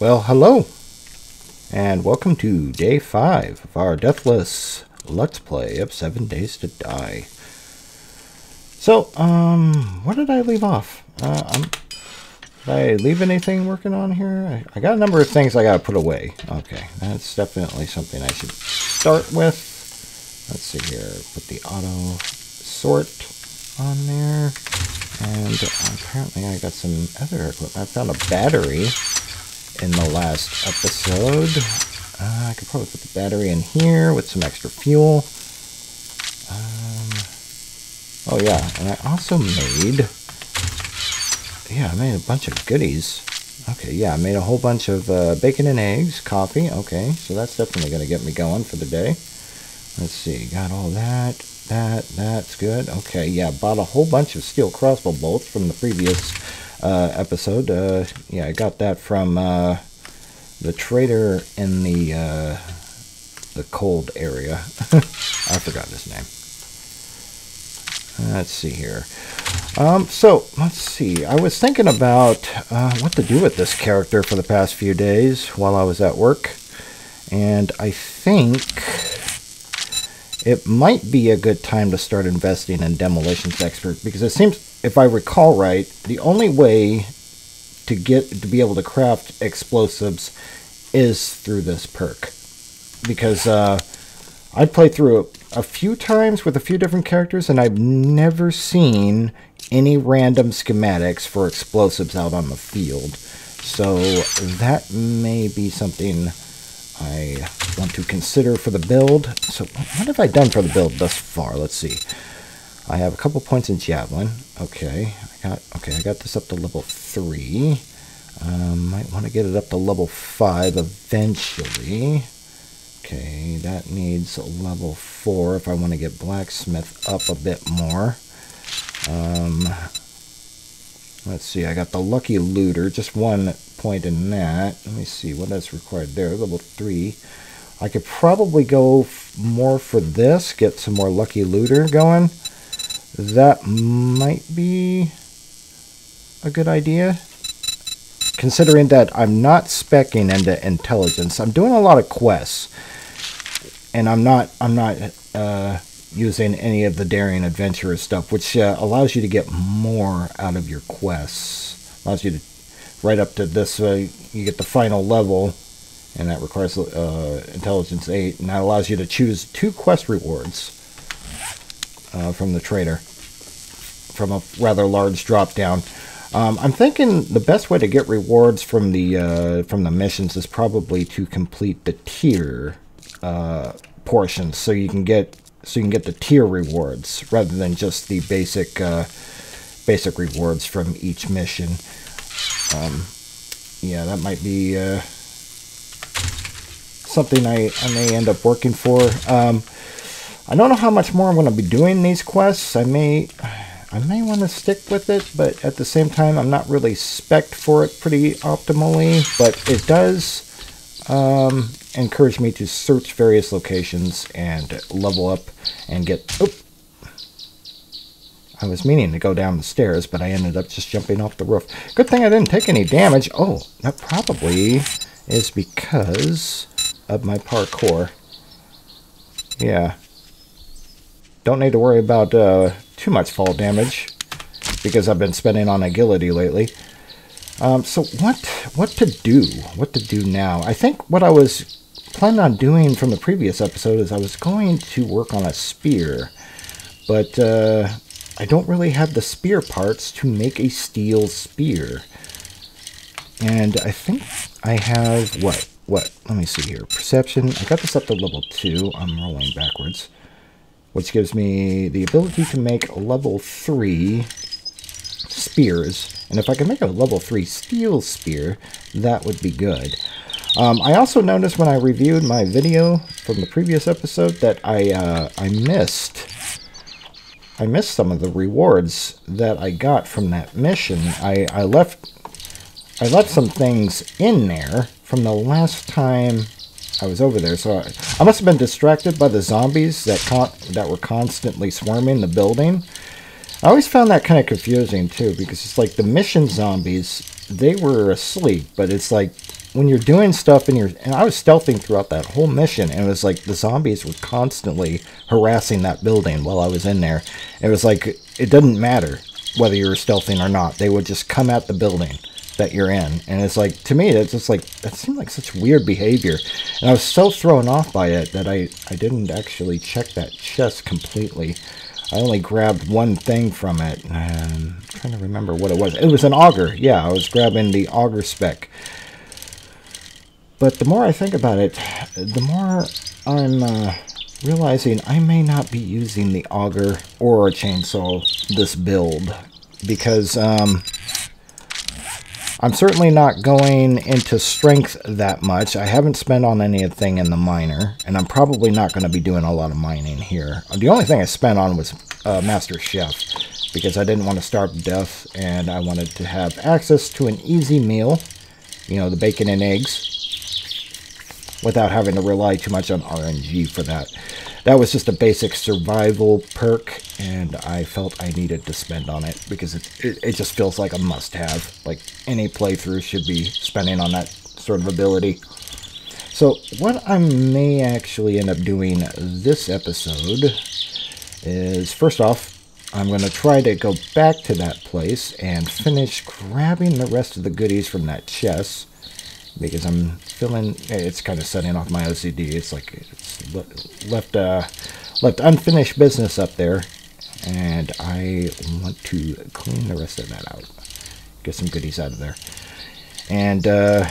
Well, hello, and welcome to day five of our Deathless Let's Play of Seven Days to Die. So, um, where did I leave off? Uh, um, did I leave anything working on here? I, I got a number of things I gotta put away. Okay, that's definitely something I should start with. Let's see here, put the auto sort on there. And apparently I got some other equipment. I found a battery in the last episode. Uh, I could probably put the battery in here with some extra fuel. Um, oh yeah, and I also made, yeah, I made a bunch of goodies. Okay, yeah, I made a whole bunch of uh, bacon and eggs, coffee. Okay, so that's definitely going to get me going for the day. Let's see, got all that, that, that's good. Okay, yeah, bought a whole bunch of steel crossbow bolts from the previous uh, episode. Uh, yeah, I got that from uh, the trader in the uh, the cold area. I forgot his name. Let's see here. Um, so, let's see. I was thinking about uh, what to do with this character for the past few days while I was at work. And I think it might be a good time to start investing in Demolitions Expert because it seems, if I recall right, the only way to get to be able to craft explosives is through this perk. Because uh, I played through it a few times with a few different characters, and I've never seen any random schematics for explosives out on the field. So that may be something I want to consider for the build. So what have I done for the build thus far? Let's see. I have a couple points in Javelin. Okay, I got okay. I got this up to level three. Um, might want to get it up to level five eventually. Okay, that needs level four if I want to get blacksmith up a bit more. Um, let's see. I got the lucky looter. Just one point in that. Let me see what is required there. Level three. I could probably go more for this. Get some more lucky looter going. That might be a good idea. Considering that I'm not specking into intelligence, I'm doing a lot of quests, and I'm not I'm not uh, using any of the daring adventurer stuff, which uh, allows you to get more out of your quests. Allows you to right up to this. Uh, you get the final level, and that requires uh, intelligence eight, and that allows you to choose two quest rewards uh, from the trader from a rather large drop down. Um, I'm thinking the best way to get rewards from the uh, from the missions is probably to complete the tier uh, portions, so you can get so you can get the tier rewards rather than just the basic uh, basic rewards from each mission. Um, yeah, that might be uh, something I, I may end up working for. Um, I don't know how much more I'm going to be doing these quests. I may I may want to stick with it, but at the same time, I'm not really spec for it pretty optimally. But it does um, encourage me to search various locations and level up and get. Oh, I was meaning to go down the stairs, but I ended up just jumping off the roof. Good thing I didn't take any damage. Oh, that probably is because of my parkour. Yeah. Don't need to worry about uh, too much fall damage because I've been spending on agility lately. Um, so what what to do? What to do now? I think what I was planning on doing from the previous episode is I was going to work on a spear, but uh, I don't really have the spear parts to make a steel spear. And I think I have what? What? Let me see here. Perception. I got this up to level 2. I'm rolling backwards which gives me the ability to make level 3 spears. And if I can make a level 3 steel spear, that would be good. Um, I also noticed when I reviewed my video from the previous episode that I, uh, I missed I missed some of the rewards that I got from that mission. I, I left I left some things in there from the last time I was over there. So I, I must have been distracted by the zombies that that were constantly swarming the building. I always found that kind of confusing too because it's like the mission zombies, they were asleep, but it's like when you're doing stuff and you're and I was stealthing throughout that whole mission and it was like the zombies were constantly harassing that building while I was in there. It was like it doesn't matter whether you were stealthing or not. They would just come at the building that you're in. And it's like to me it's just like that seemed like such weird behavior. And I was so thrown off by it that I I didn't actually check that chest completely. I only grabbed one thing from it. And I'm trying to remember what it was. It was an auger. Yeah, I was grabbing the auger spec. But the more I think about it, the more I'm uh, realizing I may not be using the auger or a chainsaw this build. Because um, I'm certainly not going into strength that much. I haven't spent on anything in the miner, and I'm probably not going to be doing a lot of mining here. The only thing I spent on was uh, Master Chef, because I didn't want to starve to death, and I wanted to have access to an easy meal, you know, the bacon and eggs, without having to rely too much on RNG for that. That was just a basic survival perk, and I felt I needed to spend on it because it, it, it just feels like a must-have. Like any playthrough should be spending on that sort of ability. So what I may actually end up doing this episode is, first off, I'm going to try to go back to that place and finish grabbing the rest of the goodies from that chest because I'm feeling it's kind of setting off my OCD. It's like it's left uh, left unfinished business up there, and I want to clean the rest of that out, get some goodies out of there, and uh,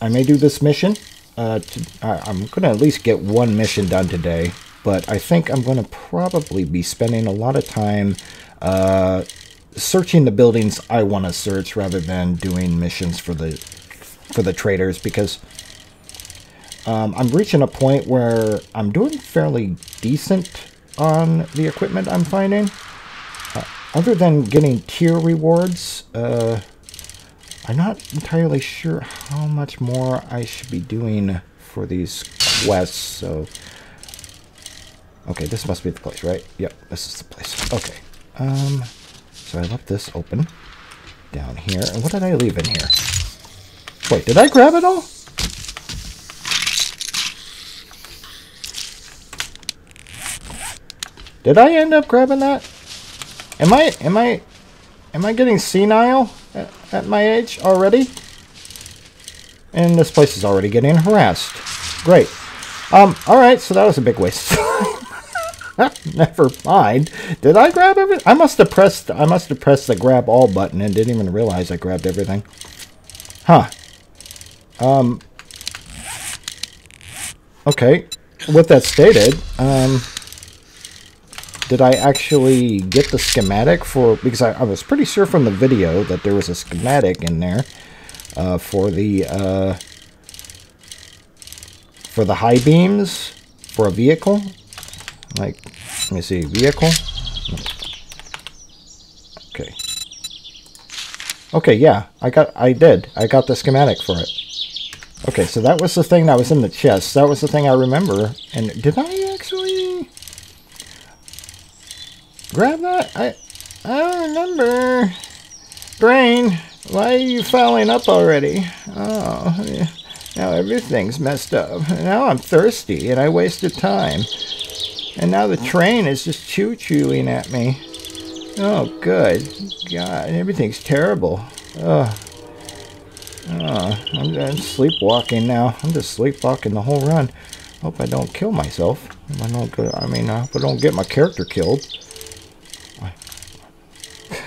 I may do this mission. Uh, to, I, am going to at least get one mission done today, but I think I'm going to probably be spending a lot of time uh, searching the buildings I want to search rather than doing missions for the for the traders because um, I'm reaching a point where I'm doing fairly decent on the equipment I'm finding. Uh, other than getting tier rewards, uh, I'm not entirely sure how much more I should be doing for these quests, so... Okay, this must be the place, right? Yep, this is the place. Okay. Um, so I left this open down here. And what did I leave in here? Wait, did I grab it all? Did I end up grabbing that? Am I, am I, am I getting senile at, at my age already? And this place is already getting harassed. Great. Um, alright, so that was a big waste. Never mind. Did I grab everything? I must have pressed, I must have pressed the grab all button and didn't even realize I grabbed everything. Huh. Um, okay, with that stated, um, did I actually get the schematic for, because I, I, was pretty sure from the video that there was a schematic in there uh, for the, uh, for the high beams for a vehicle. Like, let me see, vehicle. Okay. Okay, yeah, I got, I did. I got the schematic for it. Okay, so that was the thing that was in the chest. That was the thing I remember. And did I actually grab that? I I don't remember. Brain, why are you fouling up already? Oh, now everything's messed up. Now I'm thirsty and I wasted time. And now the train is just choo-chooing at me. Oh, good. God, everything's terrible. Ugh. I'm, I'm, sleepwalking now. I'm just sleepwalking the whole run. Hope I don't kill myself. I don't. Go, I mean, I hope I don't get my character killed.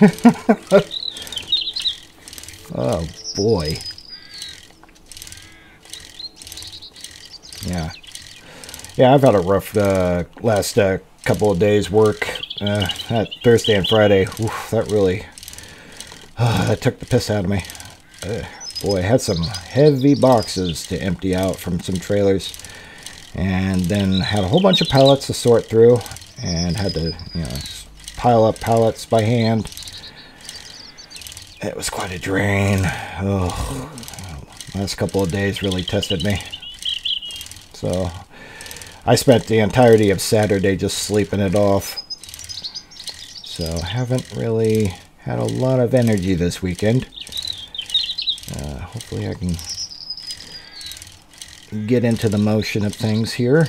oh boy. Yeah. Yeah, I've had a rough uh, last uh, couple of days work. Uh, that Thursday and Friday, oof, that really that took the piss out of me. Boy, I had some heavy boxes to empty out from some trailers. And then had a whole bunch of pallets to sort through. And had to, you know, pile up pallets by hand. It was quite a drain. Oh, last couple of days really tested me. So I spent the entirety of Saturday just sleeping it off. So haven't really had a lot of energy this weekend. Uh, hopefully I can get into the motion of things here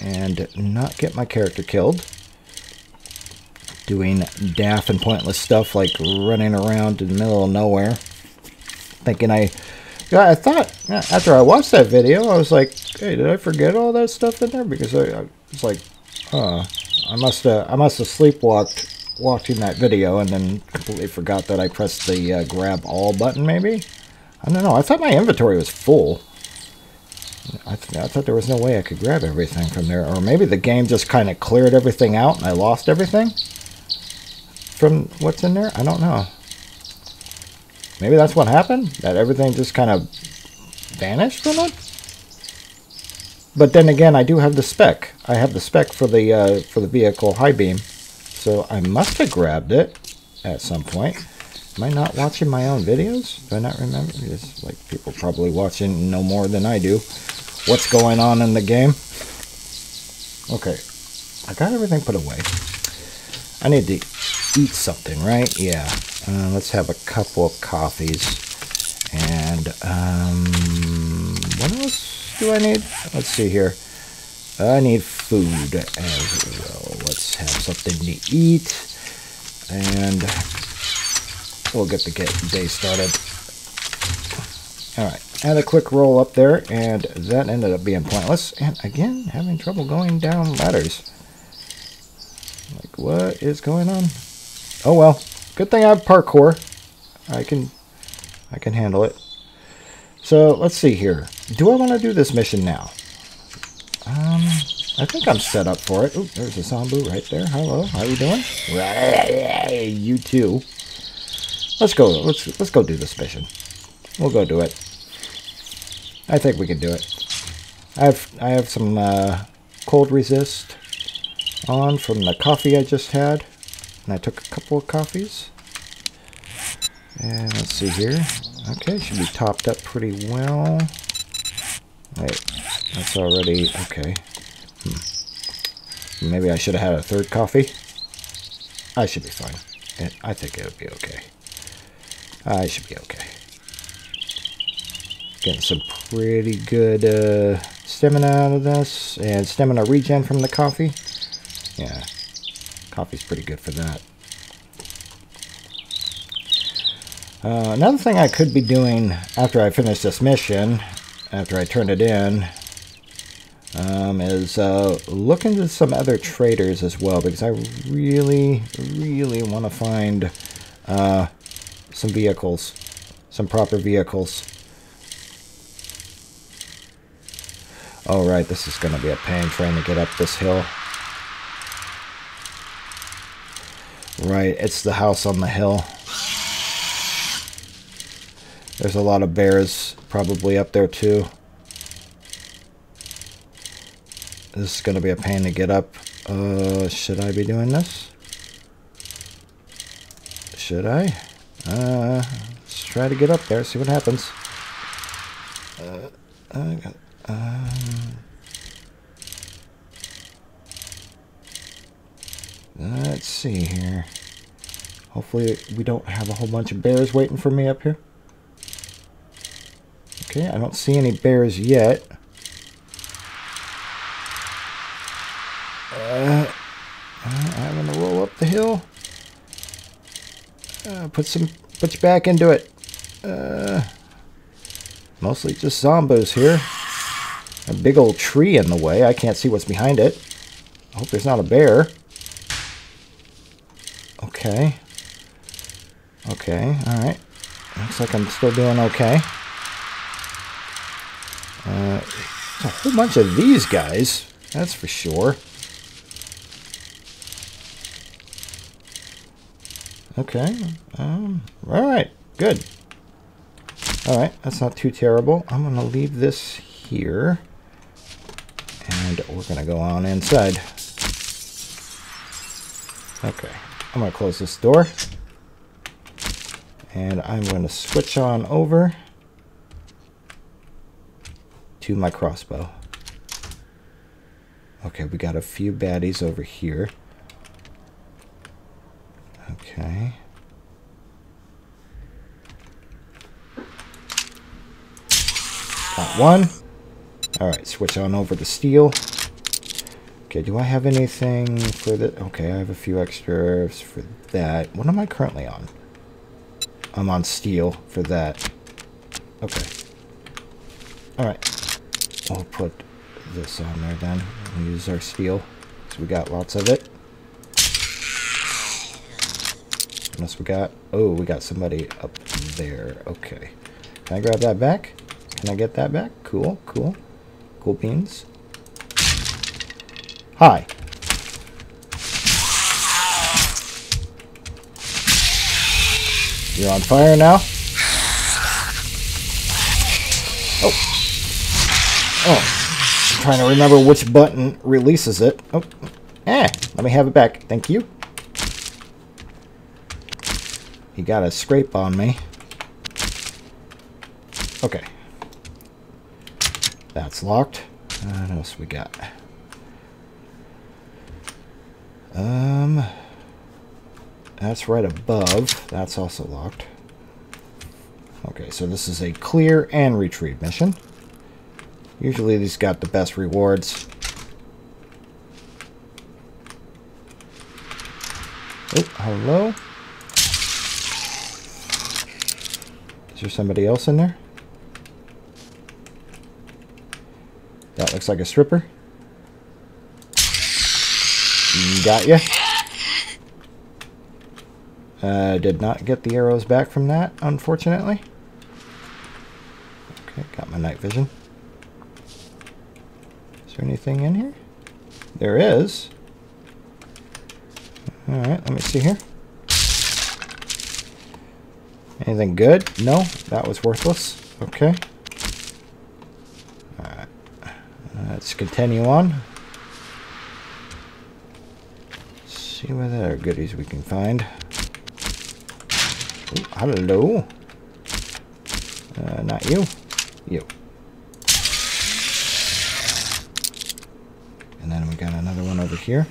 and not get my character killed. Doing daft and pointless stuff like running around in the middle of nowhere. Thinking I... I thought, after I watched that video, I was like, hey, did I forget all that stuff in there? Because I, I was like, huh, I must have, I must have sleepwalked watching that video and then completely forgot that I pressed the uh, grab all button, maybe? I don't know. I thought my inventory was full. I, th I, thought there was no way I could grab everything from there. Or maybe the game just kind of cleared everything out and I lost everything from what's in there. I don't know. Maybe that's what happened? That everything just kind of vanished from it? But then again, I do have the spec. I have the spec for the uh, for the vehicle high beam. So I must have grabbed it at some point. Am I not watching my own videos? Do I not remember? It's like people probably watching no more than I do. What's going on in the game? Okay. I got everything put away. I need to eat something, right? Yeah. Uh, let's have a couple of coffees. And, um, what else do I need? Let's see here. I need food as well. Let's have something to eat. And we'll get the day started. Alright, had a quick roll up there, and that ended up being pointless. And again, having trouble going down ladders. Like, what is going on? Oh well, good thing I have parkour. I can, I can handle it. So, let's see here. Do I want to do this mission now? Um, I think I'm set up for it. Ooh, there's a Sambu right there. Hello, how you doing? You too. Let's go. Let's let's go do this mission. We'll go do it. I think we can do it. I have I have some uh, cold resist on from the coffee I just had, and I took a couple of coffees. And let's see here. Okay, should be topped up pretty well. Wait, that's already okay. Hmm. Maybe I should have had a third coffee. I should be fine. I think it would be okay. I should be okay. Getting some pretty good uh, stamina out of this. And stamina regen from the coffee. Yeah, coffee's pretty good for that. Uh, another thing I could be doing after I finish this mission, after I turn it in, um, is uh, look into some other traders as well, because I really, really want to find uh, some vehicles, some proper vehicles. Oh, right, this is going to be a pain trying to get up this hill. Right, it's the house on the hill. There's a lot of bears probably up there too. This is going to be a pain to get up. Uh, should I be doing this? Should I? Uh, let's try to get up there, see what happens. Uh, uh, um, let's see here. Hopefully we don't have a whole bunch of bears waiting for me up here. Okay, I don't see any bears yet. Uh, I'm gonna roll up the hill. Uh, put some, put you back into it. Uh, mostly just zombos here. A big old tree in the way. I can't see what's behind it. I hope there's not a bear. Okay. Okay, alright. Looks like I'm still doing okay. Uh, a whole bunch of these guys. That's for sure. Okay. Um, Alright. Good. Alright. That's not too terrible. I'm going to leave this here. And we're going to go on inside. Okay. I'm going to close this door. And I'm going to switch on over to my crossbow. Okay, we got a few baddies over here. Okay. Got one. Alright, switch on over to steel. Okay, do I have anything for the... Okay, I have a few extras for that. What am I currently on? I'm on steel for that. Okay. Alright. We'll put this on there then. We'll use our steel. So we got lots of it. Unless we got... Oh, we got somebody up there. Okay. Can I grab that back? Can I get that back? Cool, cool. Cool beans. Hi. You're on fire now? Oh. Oh. I'm trying to remember which button releases it. Oh. Eh. Let me have it back. Thank you. He got a scrape on me. Okay. That's locked. What else we got? Um, that's right above. That's also locked. Okay, so this is a clear and retrieve mission. Usually these got the best rewards. Oh, hello? Is there somebody else in there? That looks like a stripper. Got ya. Uh, did not get the arrows back from that, unfortunately. Okay, got my night vision. Is there anything in here? There is. Alright, let me see here. Anything good? No, that was worthless. Okay. Alright. Let's continue on. see what other goodies we can find. Ooh, hello. Uh, not you. You. And then we got another one over here.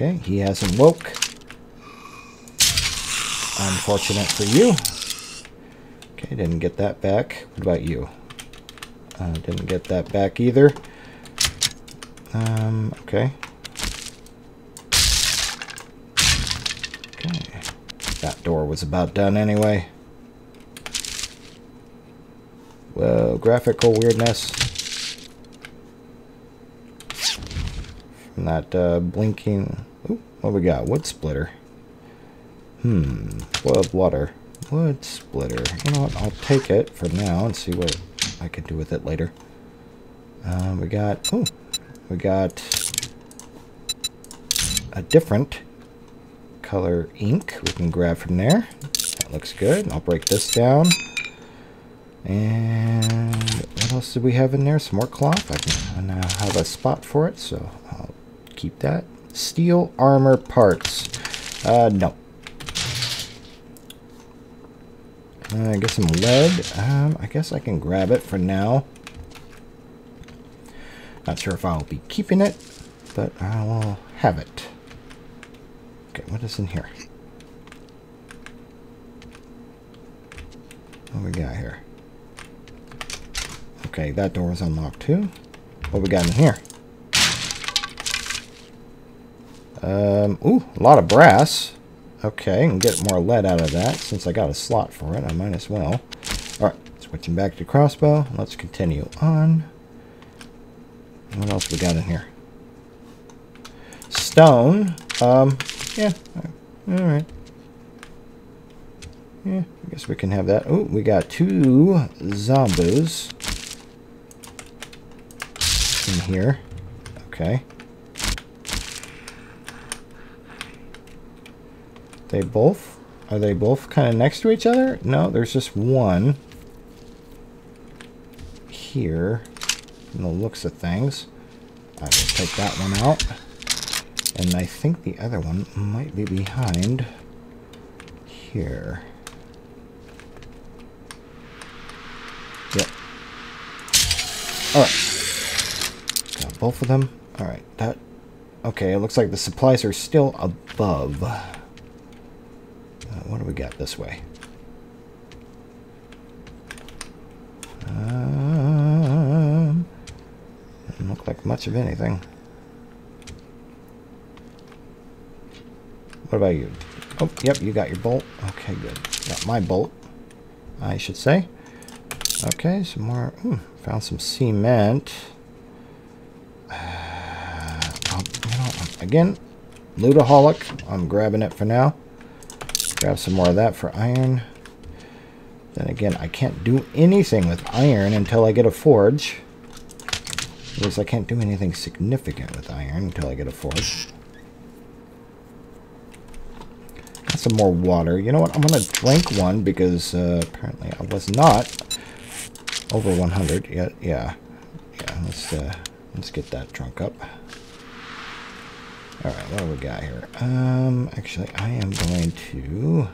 Okay, he hasn't woke. Unfortunate for you. Okay, didn't get that back. What about you? Uh, didn't get that back either. Um, okay. Okay. That door was about done anyway. Whoa, graphical weirdness. That uh, blinking Ooh, what we got? Wood splitter. Hmm. Boiled water. Wood splitter. You know what? I'll take it for now and see what I can do with it later. Uh, we got... Oh, we got a different color ink we can grab from there. That looks good. I'll break this down. And what else did we have in there? Some more cloth. I, can, I now have a spot for it, so keep that. Steel armor parts. Uh, no. Uh, get some lead. Um, I guess I can grab it for now. Not sure if I'll be keeping it, but I will have it. Okay, what is in here? What we got here? Okay, that door is unlocked too. What we got in here? Um, ooh, a lot of brass. Okay, and get more lead out of that. Since I got a slot for it, I might as well. Alright, switching back to crossbow. Let's continue on. What else we got in here? Stone. Um, yeah. Alright. Yeah, I guess we can have that. Oh, we got two zombies in here. Okay. They both? Are they both kind of next to each other? No, there's just one here from the looks of things. I will take that one out. And I think the other one might be behind here. Yep. Alright. Got both of them. Alright, that... Okay, it looks like the supplies are still above. Uh, what do we got this way? Um, doesn't look like much of anything. What about you? Oh, yep, you got your bolt. Okay, good. Got my bolt, I should say. Okay, some more. Hmm, found some cement. Uh, you know, again, lootaholic. I'm grabbing it for now. Grab some more of that for iron. Then again, I can't do anything with iron until I get a forge. At least I can't do anything significant with iron until I get a forge. Got some more water. You know what? I'm going to drink one because uh, apparently I was not over 100 yet. Yeah. Yeah, let's, uh, let's get that drunk up. Alright, what do we got here? Um, actually, I am going to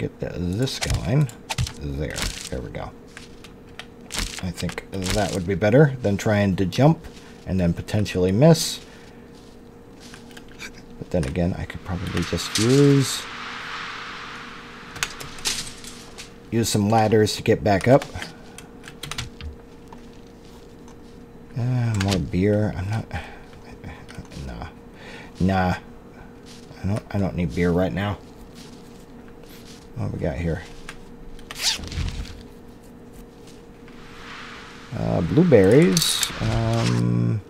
get the, this going. There. There we go. I think that would be better than trying to jump and then potentially miss. But then again, I could probably just use use some ladders to get back up. Uh, more beer. I'm not. Nah. I don't. I don't need beer right now. What we got here? Uh, blueberries. Um,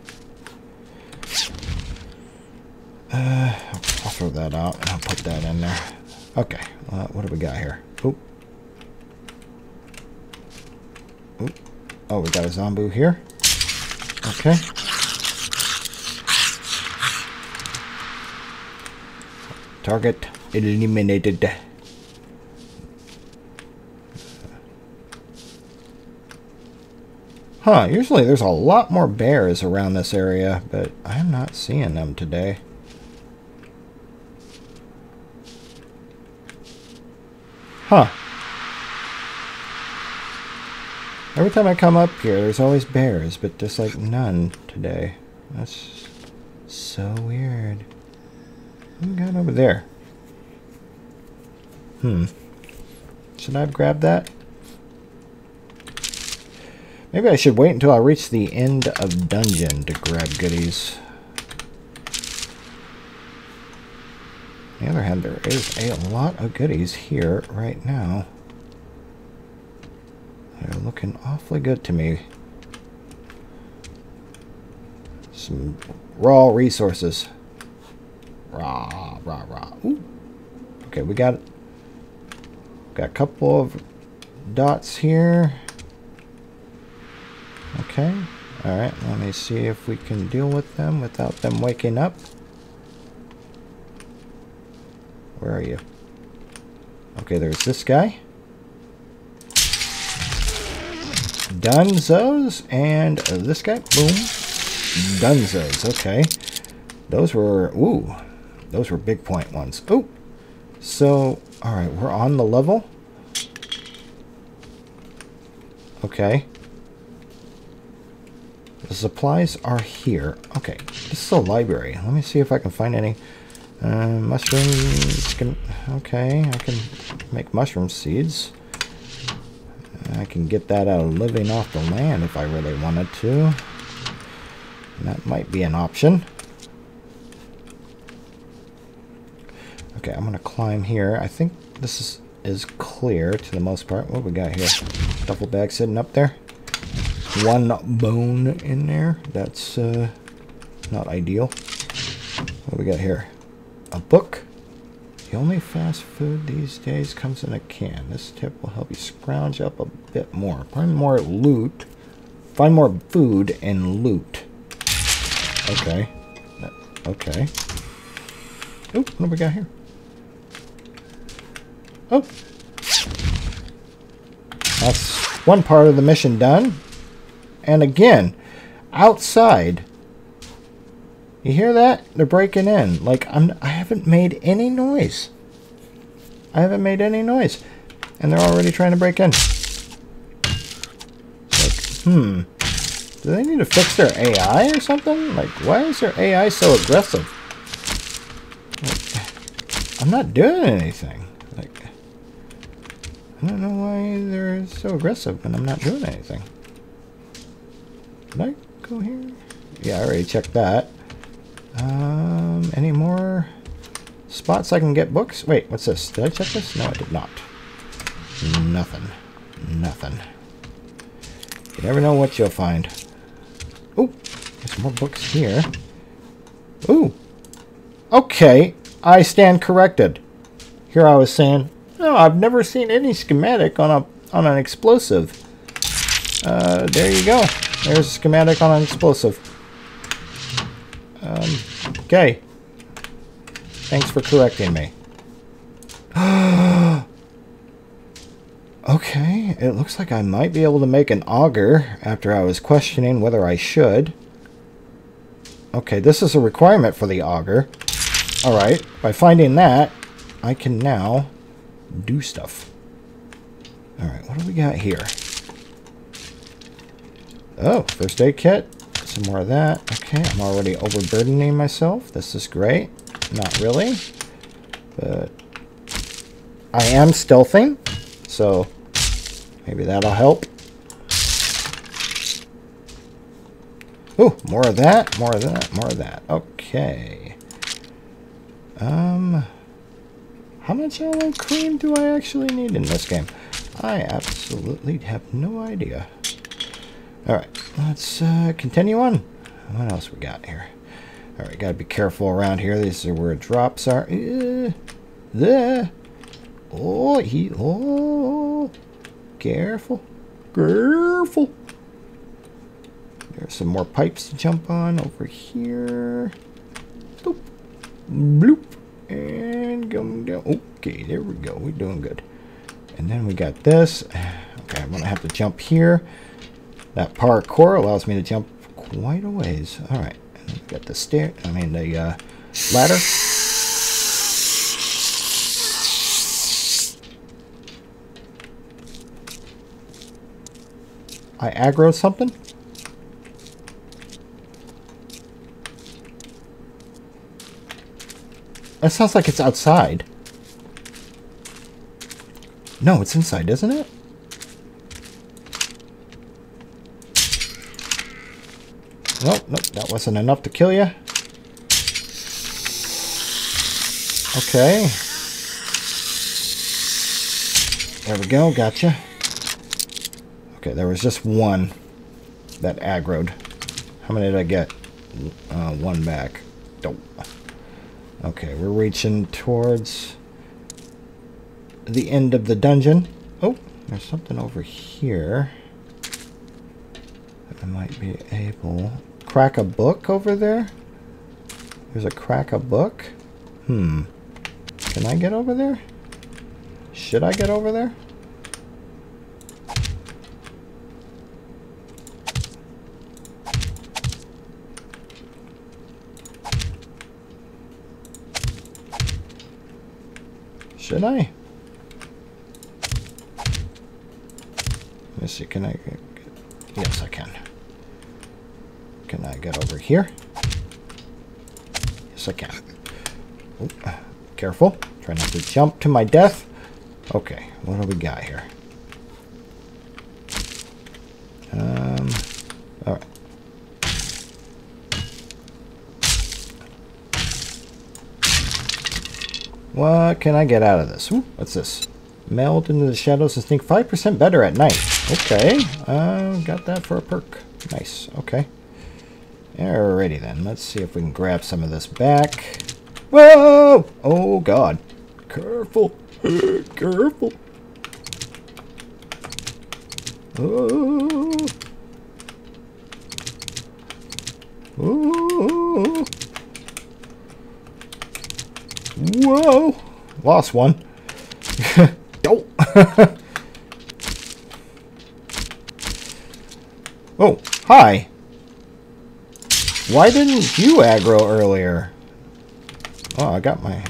uh, I'll throw that out. I'll put that in there. Okay. Uh, what do we got here? Oop. Oop. Oh, we got a zombu here. Okay. Target eliminated. Huh, usually there's a lot more bears around this area, but I'm not seeing them today. Huh. Every time I come up here, there's always bears, but there's like none today. That's so weird. What got over there? Hmm. Should I have grabbed that? Maybe I should wait until I reach the end of dungeon to grab goodies. On the other hand, there is a lot of goodies here right now. They're looking awfully good to me. Some raw resources. Raw, raw, raw. Ooh. Okay, we got got a couple of dots here. Okay. Alright, let me see if we can deal with them without them waking up. Where are you? Okay, there's this guy. Dunzos and this guy. Boom. Dunzos. Okay. Those were, ooh, those were big point ones. Oh, so, all right, we're on the level. Okay. The supplies are here. Okay, this is a library. Let me see if I can find any uh, mushrooms. Okay, I can make mushroom seeds. I can get that out of living off the land if I really wanted to. That might be an option. Okay, I'm to climb here. I think this is, is clear to the most part. What we got here? Duffel bag sitting up there one bone in there. That's uh, not ideal. What we got here? A book. The only fast food these days comes in a can. This tip will help you scrounge up a bit more. Find more loot. Find more food and loot. Okay. Okay. Oh, what do we got here? Oh. That's one part of the mission done. And again, outside. You hear that? They're breaking in. Like I'm I haven't made any noise. I haven't made any noise. And they're already trying to break in. Like, hmm. Do they need to fix their AI or something? Like, why is their AI so aggressive? Like, I'm not doing anything. I don't know why they're so aggressive when I'm not doing anything. Did I go here? Yeah, I already checked that. Um, any more spots I can get books? Wait, what's this? Did I check this? No, I did not. Nothing. Nothing. You never know what you'll find. Oh, there's more books here. Ooh. Okay, I stand corrected. Here I was saying, no, I've never seen any schematic on a on an explosive. Uh, there you go. There's a schematic on an explosive. Um, okay. Thanks for correcting me. okay, it looks like I might be able to make an auger after I was questioning whether I should. Okay, this is a requirement for the auger. Alright, by finding that, I can now do stuff. Alright, what do we got here? Oh, first aid kit. Some more of that. Okay, I'm already overburdening myself. This is great. Not really. But I am stealthing, so maybe that'll help. Oh, more of that, more of that, more of that. Okay. Um, how much almond cream do I actually need in this game? I absolutely have no idea. Alright, let's uh, continue on. What else we got here? Alright, gotta be careful around here. These are where drops are. Uh, there. Oh, he, oh. Careful. Careful. There's some more pipes to jump on over here. Bloop. Bloop. And going down. Okay, there we go. We're doing good. And then we got this. Okay, I'm going to have to jump here. That parkour allows me to jump quite a ways. Alright. Got the stair. I mean, the uh, ladder. I aggro something? That sounds like it's outside. No, it's inside, isn't it? Nope, nope, that wasn't enough to kill you. Okay. There we go, gotcha. Okay, there was just one that aggroed. How many did I get? Uh, one back. Dope. Okay, we're reaching towards the end of the dungeon. Oh, there's something over here. I might be able... Crack a book over there? There's a crack a book? Hmm. Can I get over there? Should I get over there? Should I? Let me see, can I... Yes, I can. Can I get over here? Yes, I can. Oh, careful. Try not to jump to my death. Okay, what do we got here? Um, alright. What can I get out of this? Ooh, what's this? Meld into the shadows and sneak 5% better at night. Okay, uh, got that for a perk. Nice, okay. Alrighty then, let's see if we can grab some of this back. Whoa! Oh god. Careful. Careful. Oh. Oh. Whoa! Lost one. oh! oh, hi. Why didn't you aggro earlier? Oh, I got my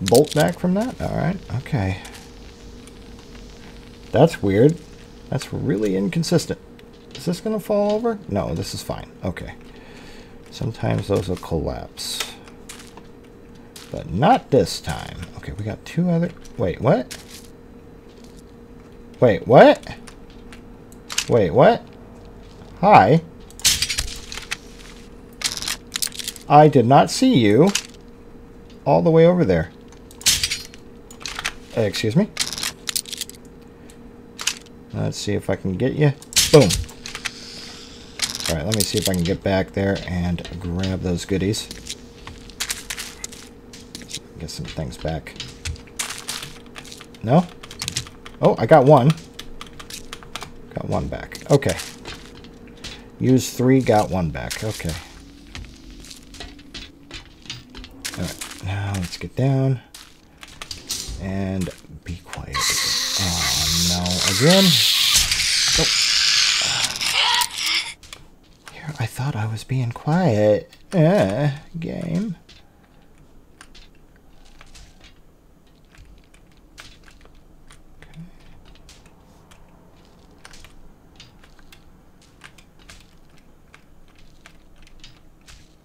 bolt back from that? Alright, okay. That's weird. That's really inconsistent. Is this going to fall over? No, this is fine. Okay. Sometimes those will collapse. But not this time. Okay, we got two other... Wait, what? Wait, what? Wait, what? Hi. I did not see you all the way over there. Uh, excuse me? Let's see if I can get you. Boom. Alright, let me see if I can get back there and grab those goodies. Get some things back. No? Oh, I got one. Got one back. Okay. Use three, got one back. Okay. Alright, now let's get down. And be quiet. Oh, no. Again? Oh. Here, I thought I was being quiet. Uh, game.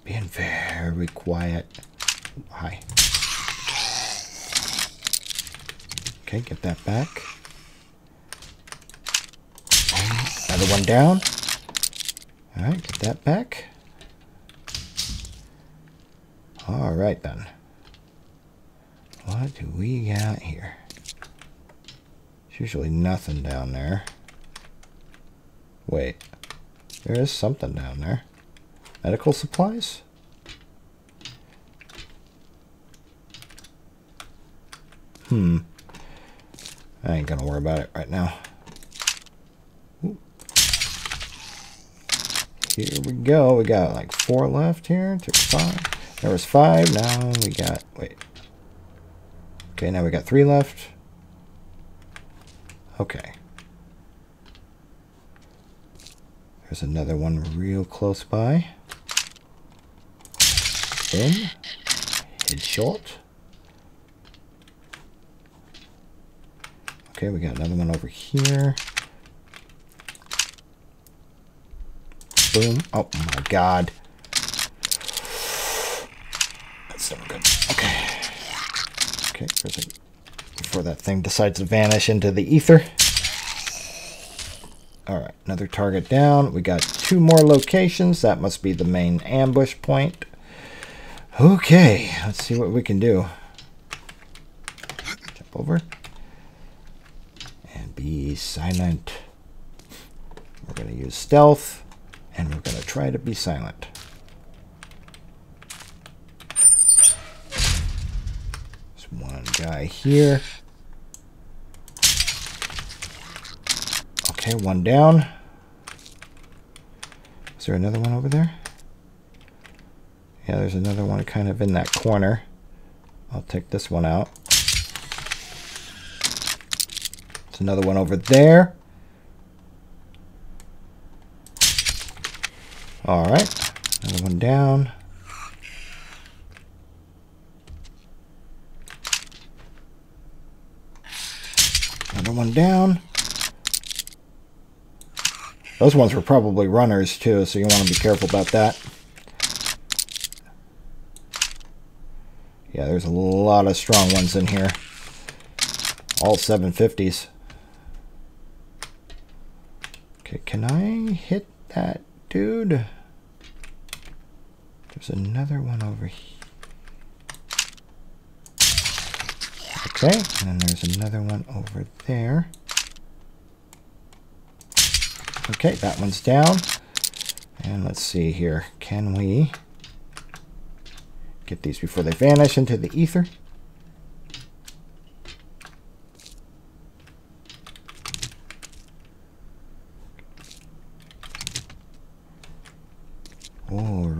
Being quiet. Hi. Okay, get that back. Another one down. Alright, get that back. Alright then. What do we got here? There's usually nothing down there. Wait. There is something down there. Medical supplies? Hmm. I ain't gonna worry about it right now. Here we go. We got like four left here. Took five. There was five. Now we got... Wait. Okay, now we got three left. Okay. There's another one real close by. In. Headshot. Okay, we got another one over here. Boom. Oh my god. That's not good. Okay. Okay, before that thing decides to vanish into the ether. Alright, another target down. We got two more locations. That must be the main ambush point. Okay, let's see what we can do. Jump over. Be silent. We're going to use stealth. And we're going to try to be silent. There's one guy here. Okay, one down. Is there another one over there? Yeah, there's another one kind of in that corner. I'll take this one out. Another one over there. All right, another one down. Another one down. Those ones were probably runners too, so you want to be careful about that. Yeah, there's a lot of strong ones in here. All 750s. Okay, can I hit that dude? There's another one over here. Okay, and then there's another one over there. Okay, that one's down. And let's see here. Can we get these before they vanish into the ether?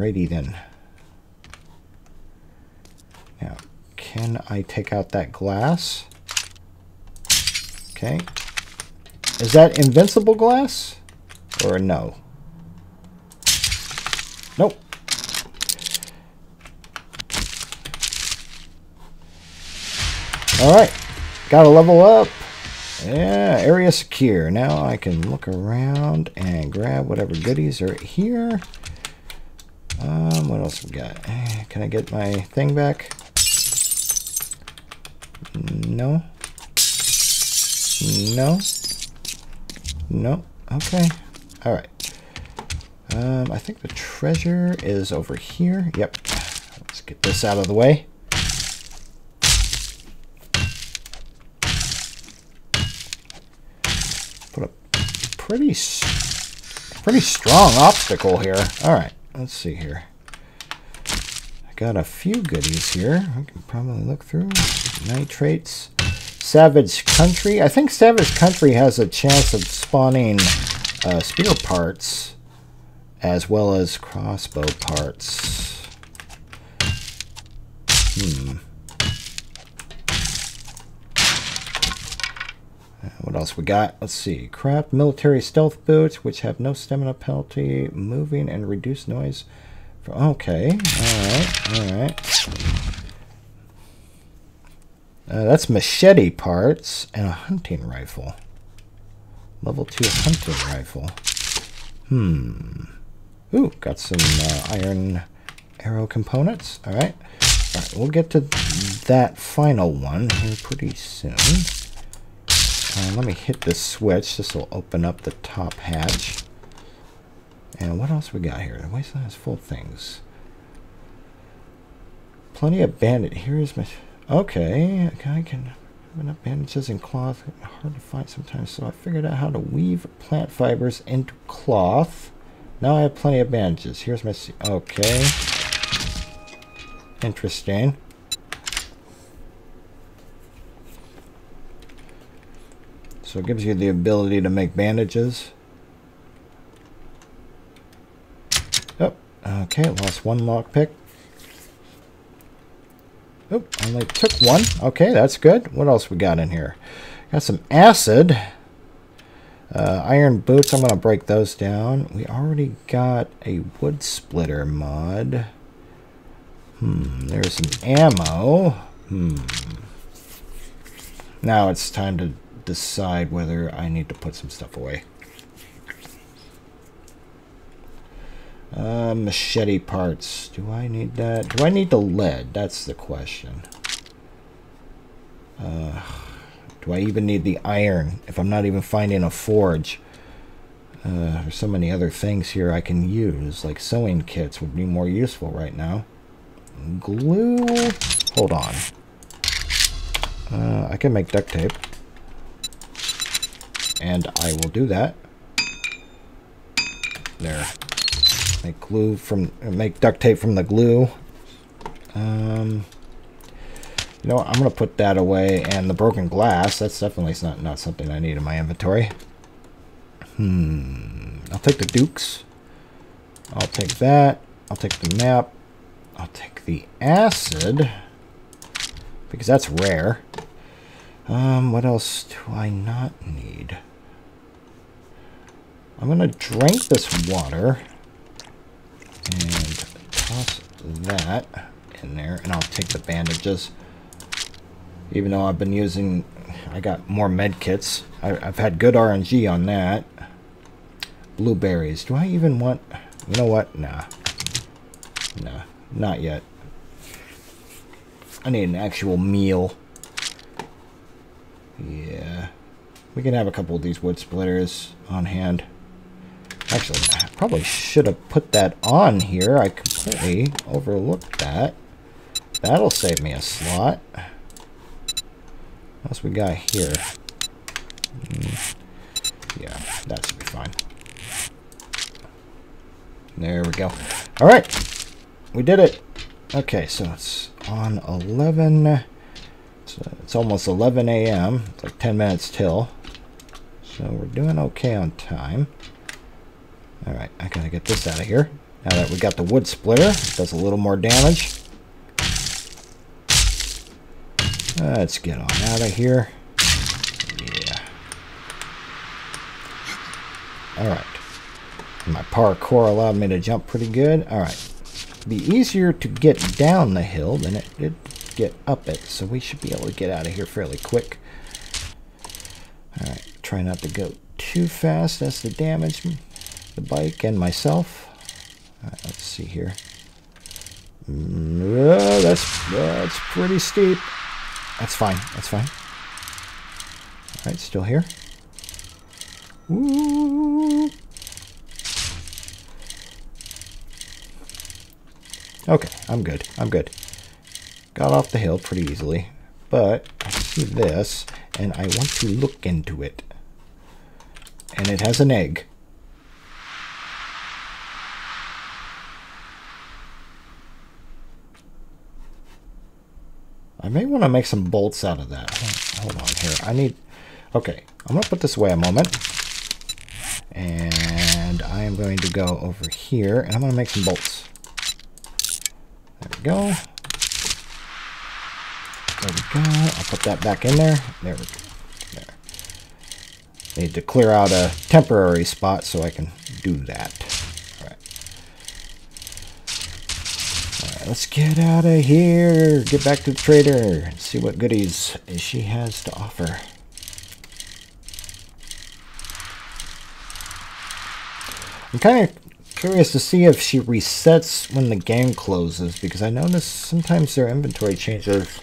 Alrighty then. Now, can I take out that glass? Okay. Is that invincible glass? Or no? Nope. Alright. Gotta level up. Yeah, area secure. Now I can look around and grab whatever goodies are here. Um, what else we got? Can I get my thing back? No. No. No. Okay. All right. Um, I think the treasure is over here. Yep. Let's get this out of the way. Put a pretty, pretty strong obstacle here. All right. Let's see here. I got a few goodies here. I can probably look through. Nitrates. Savage Country. I think Savage Country has a chance of spawning uh, spear parts as well as crossbow parts. Hmm. Uh, what else we got? Let's see. Craft military stealth boots, which have no stamina penalty, moving and reduce noise. Okay. Alright. Alright. Uh, that's machete parts and a hunting rifle. Level 2 hunting rifle. Hmm. Ooh, got some uh, iron arrow components. All right. All right, we'll get to that final one here pretty soon. Uh, let me hit this switch. This will open up the top hatch. And what else we got here? The wasteland is full of things. Plenty of bandit. Here is my... Okay, I can enough bandages and cloth. Hard to find sometimes, so I figured out how to weave plant fibers into cloth. Now I have plenty of bandages. Here's my... Okay. Interesting. So it gives you the ability to make bandages. Oh, okay, lost one lockpick. Oh, only took one. Okay, that's good. What else we got in here? Got some acid. Uh, iron boots, I'm going to break those down. We already got a wood splitter mod. Hmm, there's some ammo. Hmm. Now it's time to decide whether I need to put some stuff away. Uh, machete parts. Do I need that? Do I need the lead? That's the question. Uh, do I even need the iron if I'm not even finding a forge? Uh, there's so many other things here I can use, like sewing kits would be more useful right now. Glue? Hold on. Uh, I can make duct tape. And I will do that. There. Make glue from, make duct tape from the glue. Um, you know what? I'm going to put that away. And the broken glass, that's definitely not, not something I need in my inventory. Hmm. I'll take the dukes. I'll take that. I'll take the map. I'll take the acid. Because that's rare. Um, what else do I not need? I'm going to drink this water. And toss that in there. And I'll take the bandages. Even though I've been using, I got more med kits. I, have had good RNG on that. Blueberries. Do I even want, you know what? Nah. Nah, not yet. I need an actual meal. Yeah. We can have a couple of these wood splitters on hand. Actually, I probably should have put that on here. I completely overlooked that. That'll save me a slot. What else we got here? Mm, yeah, that should be fine. There we go. All right, we did it. Okay, so it's on 11. So it's almost 11 a.m. It's like 10 minutes till. So we're doing okay on time. All right, I gotta get this out of here. Now that we got the wood splitter, it does a little more damage. Let's get on out of here. Yeah. Alright. My parkour allowed me to jump pretty good. Alright. Be easier to get down the hill than it did get up it. So we should be able to get out of here fairly quick. Alright. Try not to go too fast. That's the damage. The bike and myself. Alright, let's see here. Mm, that's, that's pretty steep. That's fine. That's fine. Alright, still here. Ooh. Okay, I'm good. I'm good. Got off the hill pretty easily. But I see this, and I want to look into it. And it has an egg. I may want to make some bolts out of that. Hold on here. I need... Okay, I'm going to put this away a moment. And I am going to go over here, and I'm going to make some bolts. There we go. There we go. I'll put that back in there. There we go. There. Need to clear out a temporary spot so I can do that. Let's get out of here. Get back to the trader and see what goodies she has to offer. I'm kind of curious to see if she resets when the game closes because I notice sometimes their inventory changes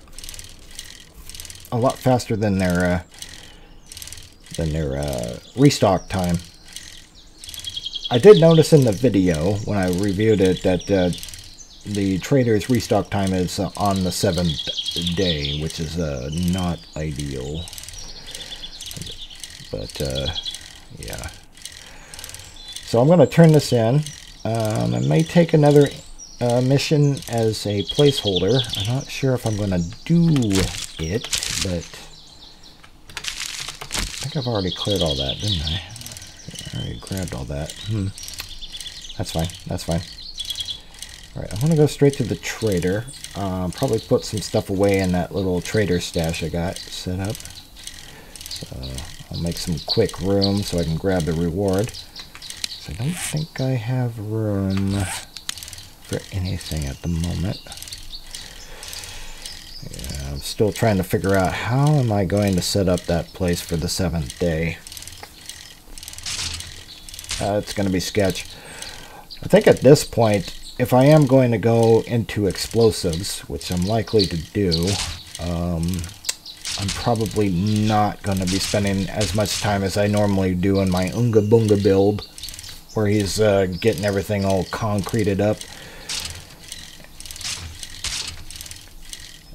a lot faster than their uh, than their uh, restock time. I did notice in the video when I reviewed it that uh, the trader's restock time is uh, on the seventh day, which is uh, not ideal. But, uh, yeah. So I'm going to turn this in. Um, I may take another uh, mission as a placeholder. I'm not sure if I'm going to do it, but I think I've already cleared all that, didn't I? I already grabbed all that. Hmm. That's fine. That's fine. Alright, I want to go straight to the trader. Um, probably put some stuff away in that little trader stash I got set up. So I'll make some quick room so I can grab the reward. So I don't think I have room for anything at the moment. Yeah, I'm still trying to figure out how am I going to set up that place for the seventh day. Uh, it's going to be sketch. I think at this point if I am going to go into explosives, which I'm likely to do, um, I'm probably not going to be spending as much time as I normally do in my Unga Bunga build, where he's uh, getting everything all concreted up.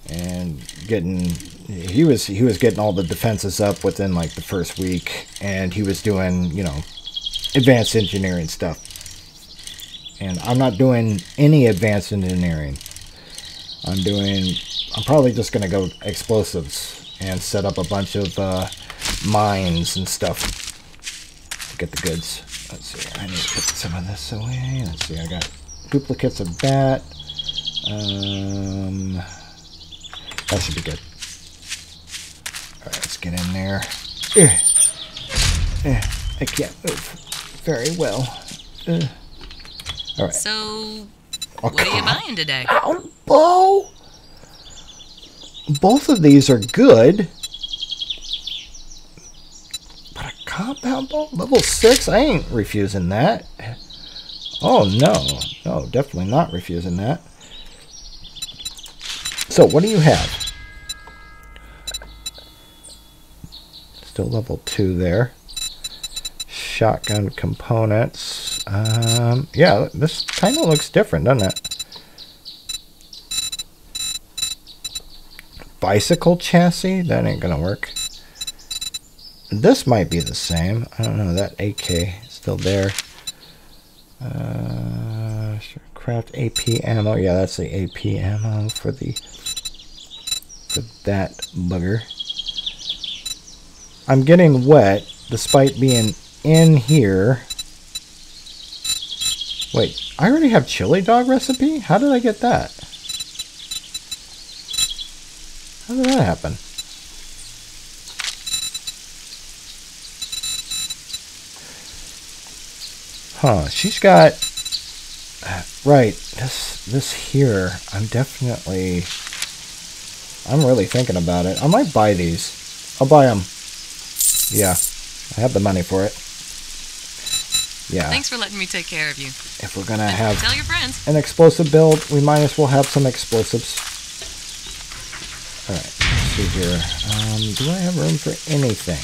And getting, he was, he was getting all the defenses up within like the first week, and he was doing, you know, advanced engineering stuff and I'm not doing any advanced engineering. I'm doing, I'm probably just going to go explosives and set up a bunch of uh, mines and stuff to get the goods. Let's see, I need to put some of this away. Let's see, I got duplicates of that. Um, that should be good. Alright, let's get in there. Eh, eh, I can't move very well. Uh. All right. So, oh, what are you buying today? bow. Both of these are good. But a compound bow? Level 6? I ain't refusing that. Oh, no. No, definitely not refusing that. So, what do you have? Still level 2 there. Shotgun components. Um, yeah, this kind of looks different, doesn't it? Bicycle chassis? That ain't gonna work. This might be the same. I don't know. That AK still there. Uh, craft AP ammo. Yeah, that's the AP ammo for the for that bugger. I'm getting wet despite being in here. Wait, I already have chili dog recipe? How did I get that? How did that happen? Huh, she's got... Uh, right, this, this here, I'm definitely... I'm really thinking about it. I might buy these. I'll buy them. Yeah, I have the money for it. Yeah. Thanks for letting me take care of you. If we're gonna have tell your friends an explosive build, we might as well have some explosives. All right. Let's see here. Um, do I have room for anything?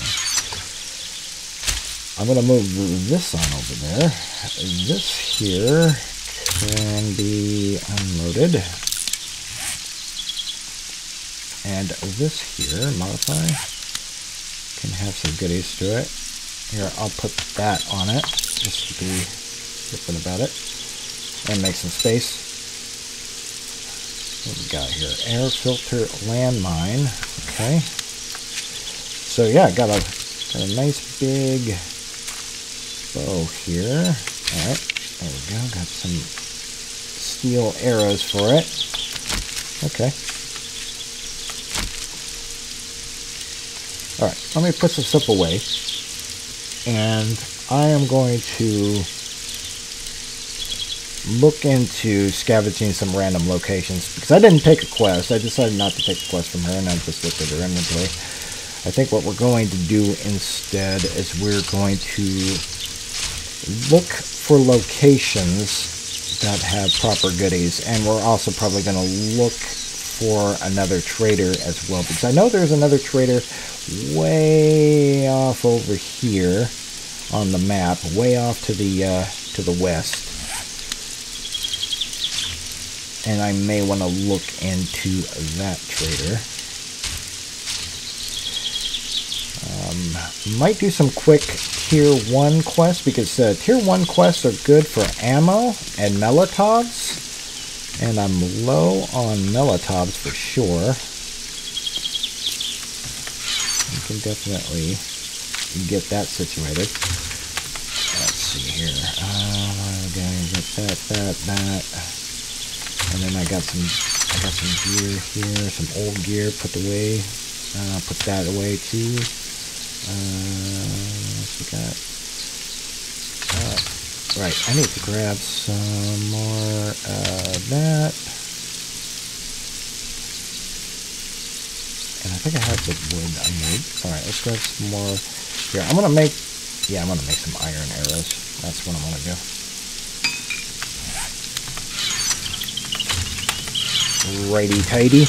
I'm going to move this on over there. This here can be unloaded. And this here, modify, can have some goodies to it. Here, I'll put that on it, just to be different about it. And make some space. What we got here? Air filter landmine. Okay. So yeah, got a got a nice big bow here. Alright, there we go. Got some steel arrows for it. Okay. Alright, let me put some stuff away. And I am going to look into scavenging some random locations because I didn't take a quest. I decided not to take a quest from her and I just looked at her inventory. I think what we're going to do instead is we're going to look for locations that have proper goodies and we're also probably going to look for another trader as well because I know there's another trader way off over here on the map way off to the uh, to the west. And I may want to look into that trader. Um, might do some quick tier 1 quests because uh, tier 1 quests are good for ammo and Molotovs and I'm low on Molotovs for sure you can definitely get that situated let's see here uh, I'm gonna get that that that and then I got some I got some gear here, some old gear put away. Uh, put that away too. Uh, we got? Uh, right, I need to grab some more of that. And I think I have the wood I need. Alright, let's grab some more. Here, I'm gonna make, yeah, I'm gonna make some iron arrows. That's what I'm gonna do. righty tighty.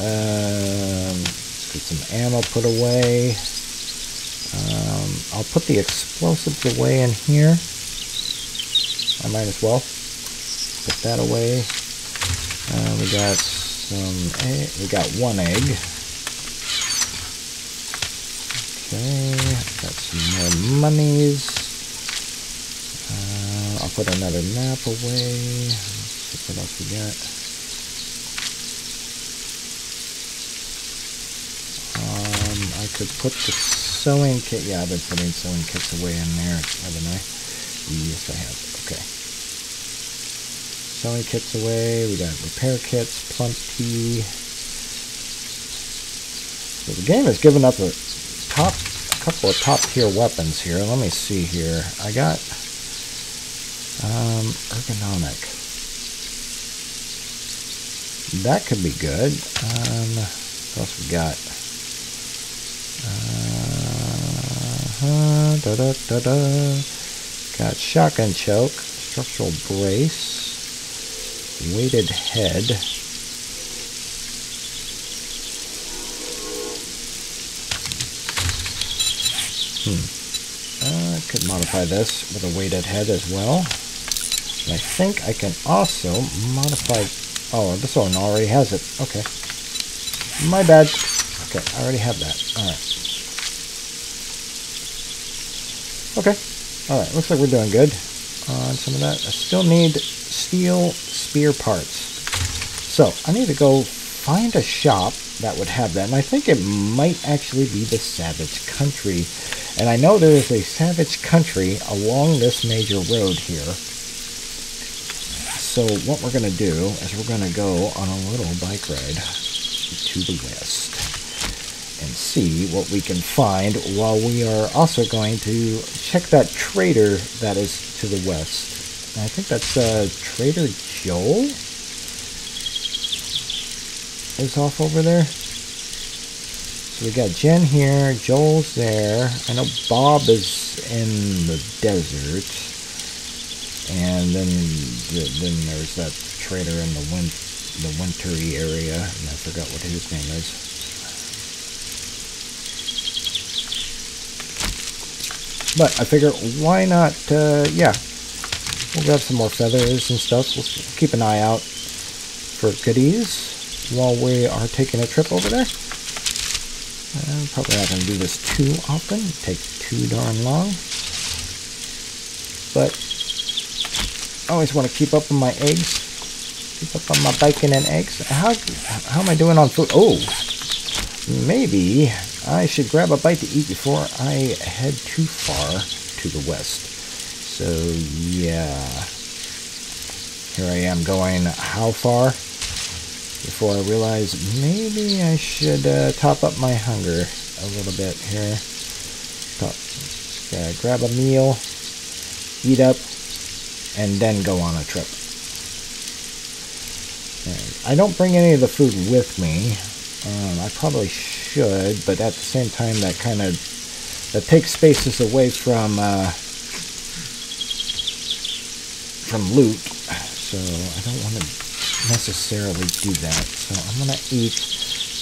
Um, let's get some ammo put away. Um, I'll put the explosives away in here. I might as well put that away. Uh, we got some. Egg. We got one egg. Okay, got some more monies. Uh, I'll put another map away. Let's see what else we got. I could put the sewing kit. Yeah, I've been putting sewing kits away in there, haven't I? Yes, I have. Okay. Sewing kits away. We got repair kits, plenty. So the game has given up a top, a couple of top tier weapons here. Let me see here. I got um, ergonomic. That could be good. Um, what else we got? Uh, da, da, da, da. Got shotgun choke, structural brace, weighted head. Hmm. Uh, I could modify this with a weighted head as well. And I think I can also modify... Oh, this one already has it. Okay. My bad. Okay, I already have that. Alright. Okay. Alright, looks like we're doing good on some of that. I still need steel spear parts. So, I need to go find a shop that would have that. And I think it might actually be the Savage Country. And I know there is a Savage Country along this major road here. So what we're going to do is we're going to go on a little bike ride to the west and see what we can find while we are also going to check that trader that is to the west. I think that's uh, Trader Joel is off over there. So we got Jen here, Joel's there. I know Bob is in the desert. And then then there's that trader in the win the wintry area, and I forgot what his name is. But I figure, why not, uh, yeah, we'll grab some more feathers and stuff. We'll keep an eye out for goodies while we are taking a trip over there. Probably not going to do this too often. Take too darn long. But I always want to keep up on my eggs. Keep up on my bacon and eggs. How, how am I doing on food? Oh, maybe I should grab a bite to eat before I head too far to the west. So, yeah. Here I am going how far? Before I realize maybe I should uh, top up my hunger a little bit here. Top, uh, grab a meal, eat up, and then go on a trip. And I don't bring any of the food with me. Um, I probably should, but at the same time, that kind of that takes spaces away from uh, from loot. So I don't want to necessarily do that. So I'm going to eat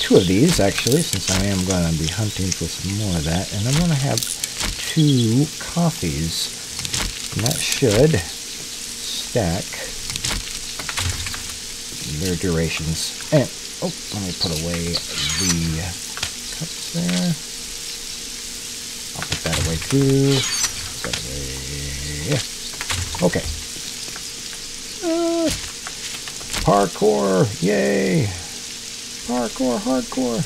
two of these, actually, since I am going to be hunting for some more of that. And I'm going to have two coffees. And that should stack their durations. And, oh, let me put away the cups there. I'll put that away too. Put that away. Okay. Uh, parkour, yay! Parkour, hardcore.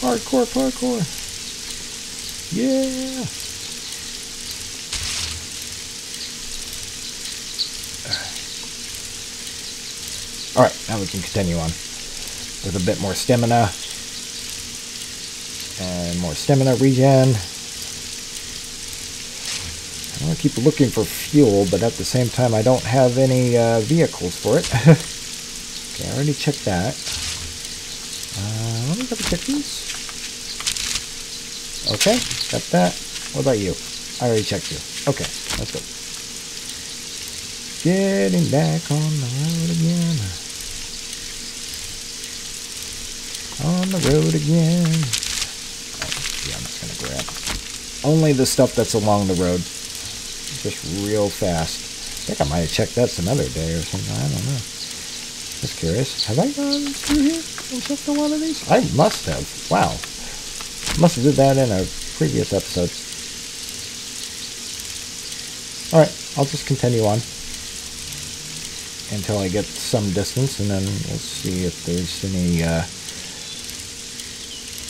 Hardcore, parkour. Yeah! Alright, now we can continue on with a bit more stamina. And more stamina regen. I want to keep looking for fuel, but at the same time I don't have any uh, vehicles for it. okay, I already checked that. Uh, let me double check these. Okay, got that. What about you? I already checked you. Okay, let's go. Getting back on the road again. On the road again. Yeah, I'm just gonna grab only the stuff that's along the road. Just real fast. I think I might have checked that some other day or something. I don't know. Just curious. Have I gone through here and checked on one of these? I must have. Wow. Must have did that in a previous episode. Alright, I'll just continue on until I get some distance, and then we'll see if there's any uh,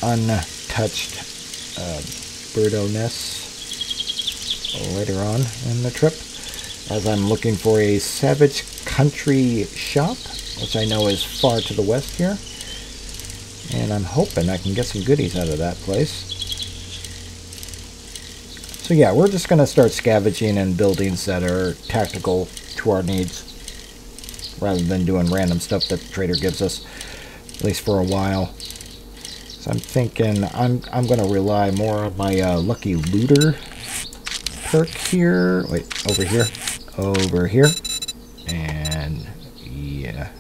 untouched uh, birdo nests later on in the trip, as I'm looking for a Savage Country shop, which I know is far to the west here, and I'm hoping I can get some goodies out of that place. So yeah, we're just going to start scavenging in buildings that are tactical to our needs rather than doing random stuff that the trader gives us, at least for a while. So I'm thinking I'm, I'm going to rely more on my uh, Lucky Looter perk here. Wait, over here. Over here. And yeah.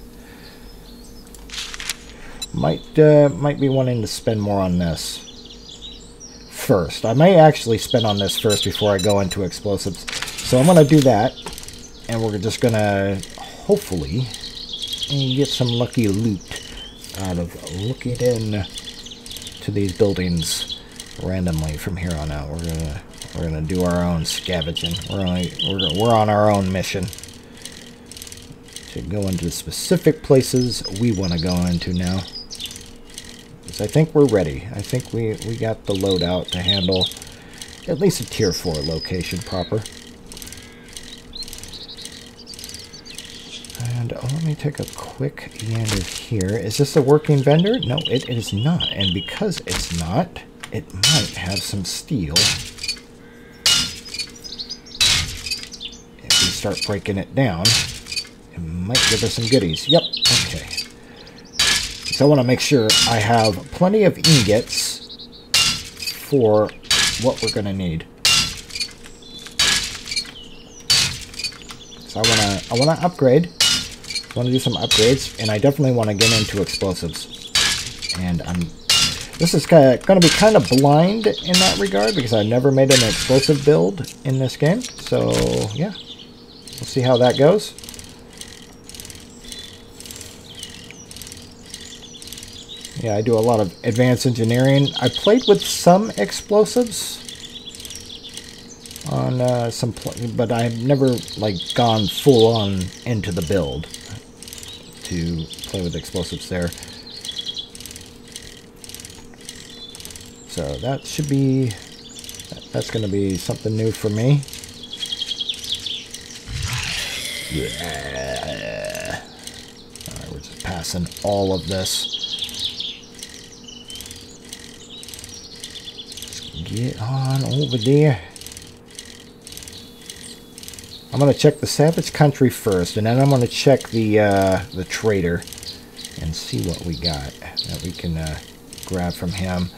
Might, uh, might be wanting to spend more on this first. I may actually spend on this first before I go into explosives. So I'm going to do that. And we're just going to hopefully get some lucky loot out of looking in to these buildings randomly from here on out. We're gonna we're gonna do our own scavenging. We're only we're we're on our own mission to go into the specific places we want to go into now. Because I think we're ready. I think we we got the loadout to handle at least a tier four location proper. And oh, let me take a quick gander here. Is this a working vendor? No, it is not. And because it's not, it might have some steel. If we start breaking it down, it might give us some goodies. Yep, okay. So I want to make sure I have plenty of ingots for what we're going to need. So I want to I want to upgrade want to do some upgrades, and I definitely want to get into explosives. And I'm This is going to be kind of blind in that regard because I've never made an explosive build in this game. So, yeah. We'll see how that goes. Yeah, I do a lot of advanced engineering. I played with some explosives on uh, some, but I've never like gone full on into the build to play with explosives there. So that should be, that's going to be something new for me. Yeah. Alright, we're just passing all of this. Get on over there. I'm going to check the Savage Country first, and then I'm going to check the uh, the trader and see what we got that we can uh, grab from him.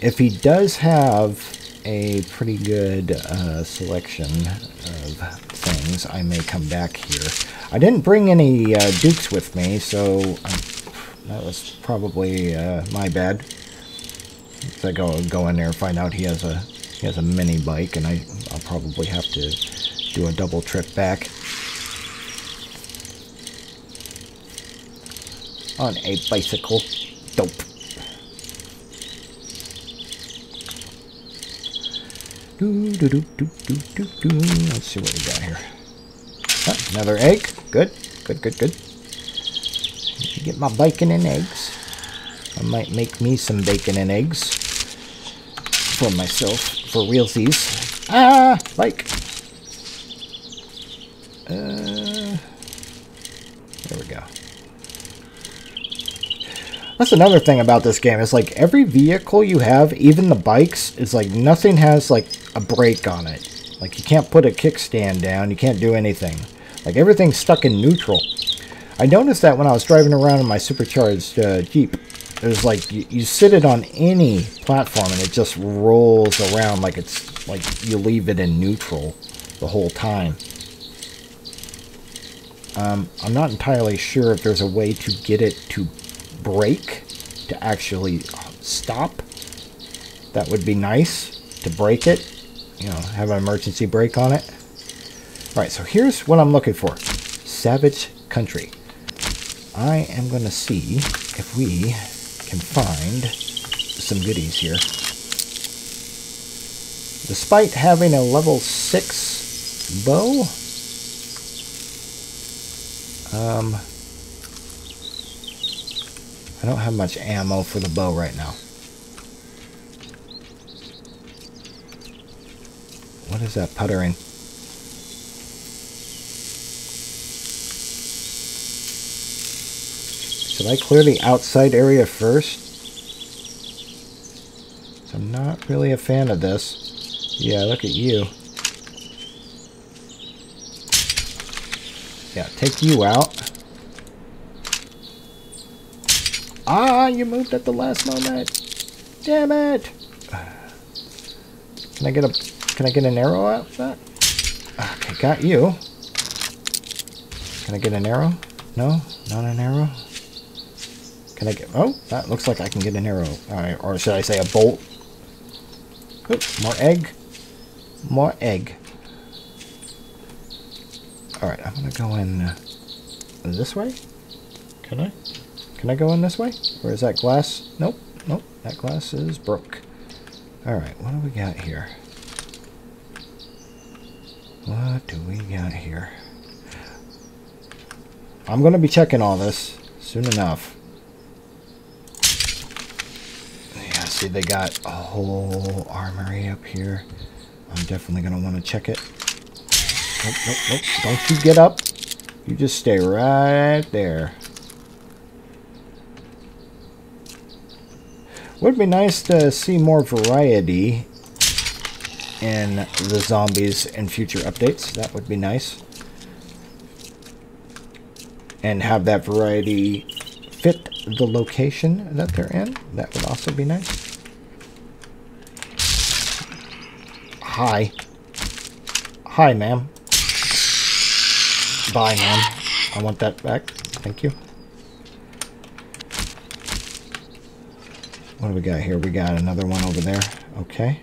If he does have a pretty good uh, selection of things, I may come back here. I didn't bring any uh, dukes with me, so um, that was probably uh, my bad. If I go go in there and find out he has a he has a mini bike, and I I'll probably have to do a double trip back on a bicycle. Dope. Do, do, do, do, do, do, do. Let's see what we got here. Another egg. Good. Good, good, good. Get my bacon and eggs. I might make me some bacon and eggs for myself, for realsies. Ah, like. Uh, there we go. That's another thing about this game. It's like every vehicle you have, even the bikes, is like nothing has like a brake on it. Like you can't put a kickstand down. You can't do anything. Like everything's stuck in neutral. I noticed that when I was driving around in my supercharged uh, Jeep. There's like, you, you sit it on any platform and it just rolls around like it's like you leave it in neutral the whole time. Um, I'm not entirely sure if there's a way to get it to brake, to actually stop. That would be nice to brake it. You know, have an emergency brake on it. All right, so here's what I'm looking for. Savage Country. I am going to see if we can find some goodies here. Despite having a level 6 bow, um, I don't have much ammo for the bow right now. What is that puttering? Should I clear the outside area first? I'm not really a fan of this. Yeah, look at you. Yeah, take you out. Ah, you moved at the last moment. Damn it. Can I get a can I get an arrow out of that? Okay, got you. Can I get an arrow? No, not an arrow. Can I get... Oh, that looks like I can get an arrow. Alright, or should I say a bolt? Oops, more egg. More egg. Alright, I'm going to go in uh, this way. Can I? Can I go in this way? Or is that glass? Nope. Nope. That glass is broke. Alright, what do we got here? What do we got here? I'm going to be checking all this soon enough. Yeah, see they got a whole armory up here. I'm definitely going to want to check it. Nope, nope, nope. Don't you get up. You just stay right there. Would be nice to see more variety in the zombies in future updates. That would be nice. And have that variety fit the location that they're in. That would also be nice. Hi. Hi, ma'am. Bye, ma'am. I want that back. Thank you. What do we got here? We got another one over there. Okay.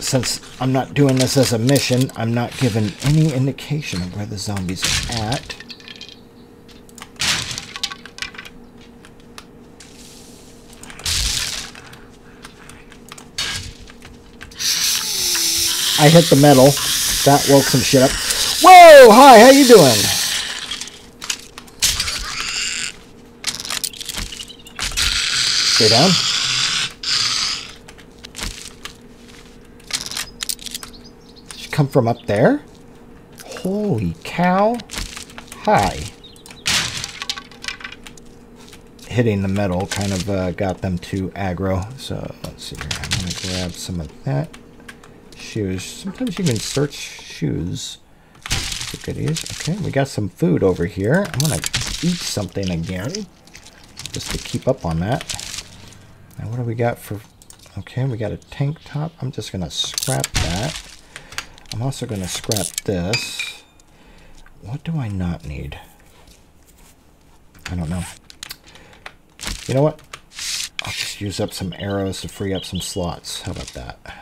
Since I'm not doing this as a mission, I'm not given any indication of where the zombies are at. I hit the metal. That woke some shit up. Whoa! Hi, how you doing? Stay down. Did she come from up there? Holy cow. Hi. Hitting the metal kind of uh, got them to aggro. So let's see here. I'm going to grab some of that shoes. Sometimes you can search shoes goodies. Okay, we got some food over here. I'm to eat something again just to keep up on that. Now, what do we got for... Okay, we got a tank top. I'm just to scrap that. I'm also to scrap this. What do I not need? I don't know. You know what? I'll just use up some arrows to free up some slots. How about that?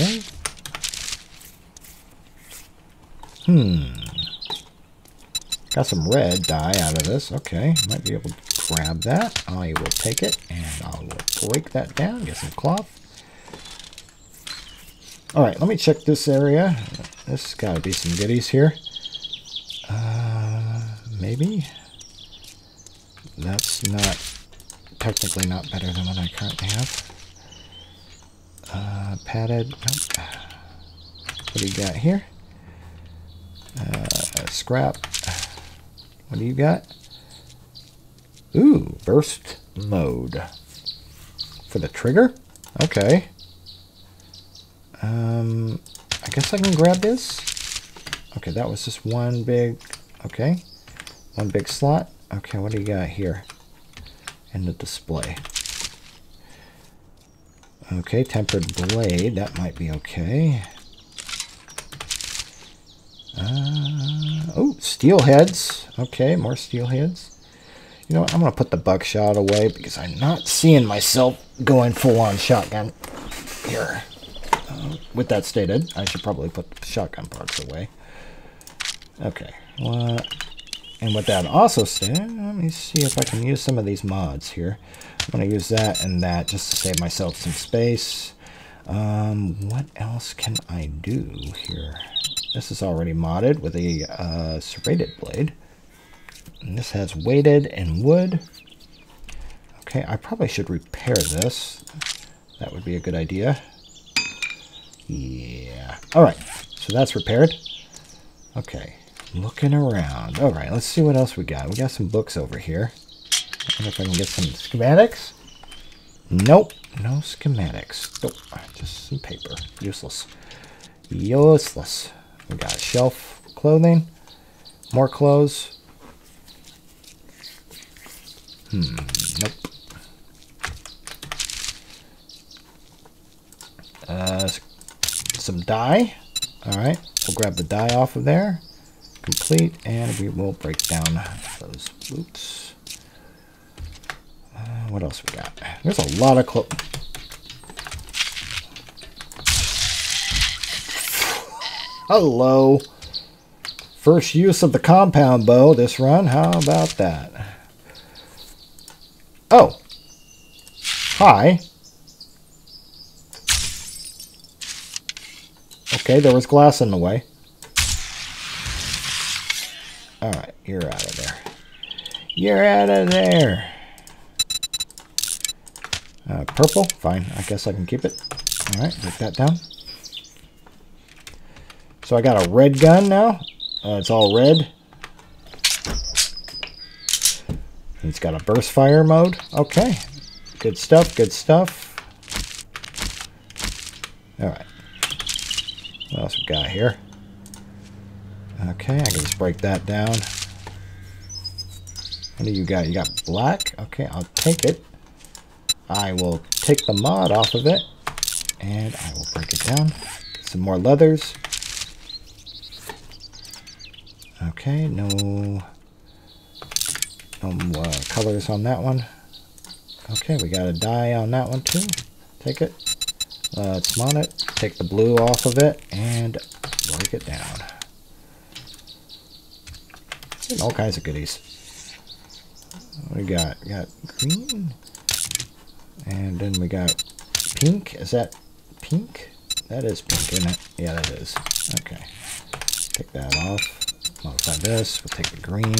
Okay. Hmm. Got some red dye out of this. Okay, might be able to grab that. I will take it and I will break that down. Get some cloth. All right, let me check this area. This has got to be some goodies here. Uh, maybe. That's not technically not better than what I currently have. Padded. What do you got here? Uh, scrap. What do you got? Ooh, burst mode. For the trigger? Okay. Um, I guess I can grab this. Okay, that was just one big, okay. One big slot. Okay, what do you got here? In the display. Okay, tempered blade. That might be okay. Uh, oh, steel heads. Okay, more steel heads. You know what? I'm going to put the buckshot away because I'm not seeing myself going full-on shotgun here. Uh, with that stated, I should probably put the shotgun parts away. Okay. What? And with that also said, let me see if I can use some of these mods here. I'm going to use that and that just to save myself some space. Um, what else can I do here? This is already modded with a uh, serrated blade. And this has weighted and wood. Okay, I probably should repair this. That would be a good idea. Yeah. All right, so that's repaired. Okay, looking around. All right, let's see what else we got. We got some books over here. I wonder if I can get some schematics. Nope, no schematics. Nope, just some paper. Useless. Useless. We got shelf clothing. More clothes. Hmm, nope. Uh, some dye. Alright, we'll grab the dye off of there. Complete, and we will break down those boots. Uh, what else we got? There's a lot of. Hello. First use of the compound bow this run. How about that? Oh. Hi. Okay, there was glass in the way. Alright, you're out of there. You're out of there. Uh, purple, fine. I guess I can keep it. All right, break that down. So I got a red gun now. Uh, it's all red. It's got a burst fire mode. Okay. Good stuff, good stuff. All right. What else we got here? Okay, I can just break that down. What do you got? You got black? Okay, I'll take it. I will take the mod off of it and I will break it down. Some more leathers. Okay, no, no uh, colors on that one. Okay, we got a dye on that one too. Take it. Let's mount it. Take the blue off of it and break it down. All kinds of goodies. we got? We got green. And then we got pink. Is that pink? That is pink, isn't it? Yeah, that is. Okay. Take that off. Modify this. We'll take the green.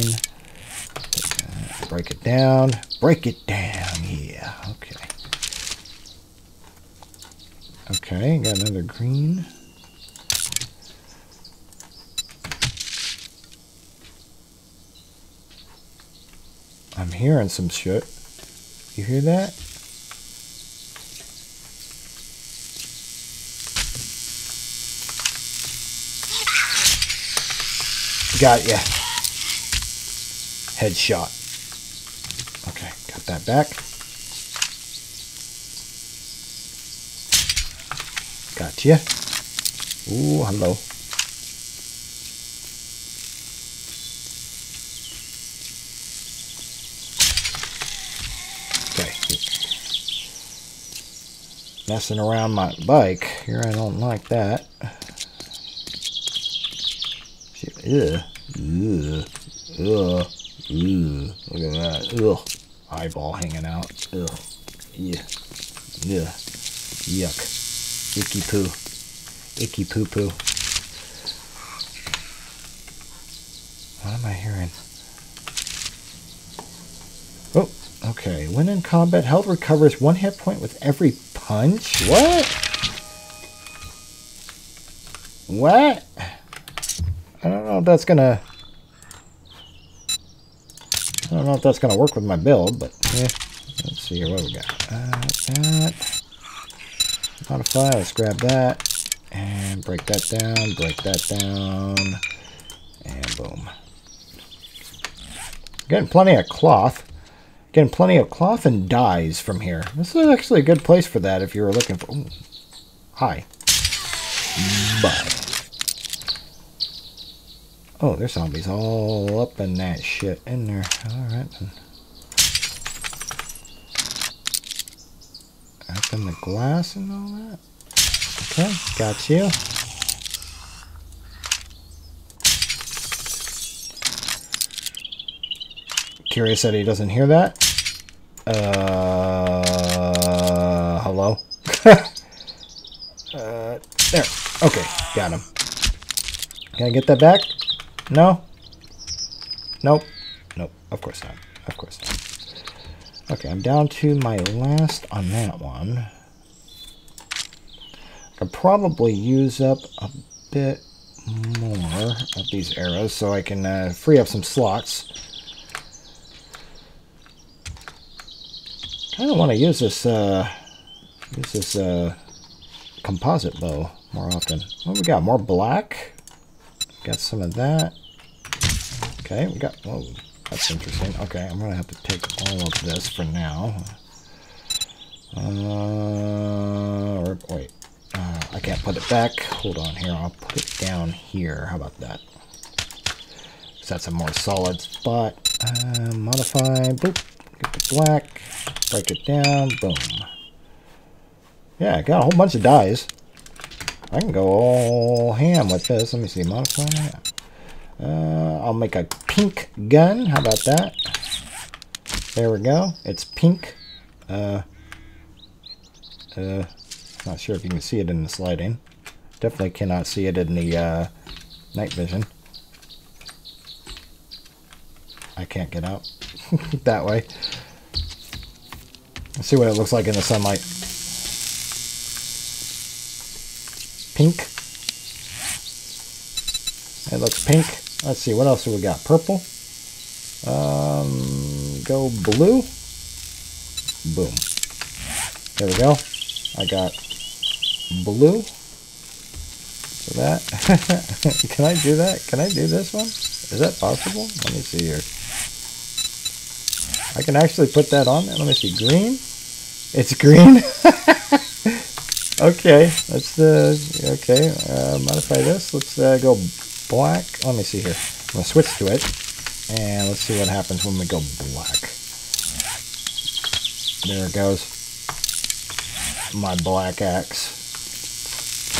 Break it down. Break it down. Yeah. Okay. Okay, got another green. I'm hearing some shit. You hear that? Got ya. Headshot. Okay, got that back. Gotcha. Ooh, hello. Okay. Messing around my bike. Here, I don't like that. Ugh. Ugh. Ugh. Ugh. Look at that. Ugh. Eyeball hanging out. Ugh. Yeah. Yeah. Yuck. Icky poo. Icky poo poo. What am I hearing? Oh, okay. When in combat, health recovers one hit point with every punch? What? What? I don't know if that's gonna... I don't know if that's gonna work with my build, but eh. Let's see here what we got. Uh, that. Modify, let's grab that. And break that down, break that down. And boom. Getting plenty of cloth. Getting plenty of cloth and dyes from here. This is actually a good place for that if you were looking for... Ooh. Hi. Bye. Oh, there's zombies all up in that shit in there. Alright. Up in the glass and all that. Okay, got you. Curious that he doesn't hear that. Uh, hello? uh, there. Okay, got him. Can I get that back? No? Nope. Nope. Of course not. Of course not. Okay, I'm down to my last on that one. I could probably use up a bit more of these arrows so I can uh, free up some slots. I don't want to use this uh, use this uh, composite bow more often. What we got? More black. Got some of that. Okay, we got... Whoa, that's interesting. Okay, I'm to have to take all of this for now. Uh, or, wait. Uh, I can't put it back. Hold on here. I'll put it down here. How about that? So that's a more solid spot. Uh, modify. Boop. Get the black. Break it down. Boom. Yeah, I got a whole bunch of dyes. I can go all ham with this. Let me see. Modify. Uh, I'll make a pink gun. How about that? There we go. It's pink. Uh, uh, not sure if you can see it in the sliding. Definitely cannot see it in the uh, night vision. I can't get out that way. Let's see what it looks like in the sunlight. Pink. It looks pink. Let's see, what else we got? Purple. Um, go blue. Boom. There we go. I got blue. So that. Can I do that? Can I do this one? Is that possible? Let me see here. I can actually put that on there. Let me see. Green. It's green. okay. Let's uh, okay. Uh, modify this. Let's uh, go black. Let me see here. I'm going to switch to it. And let's see what happens when we go black. There it goes. My black axe.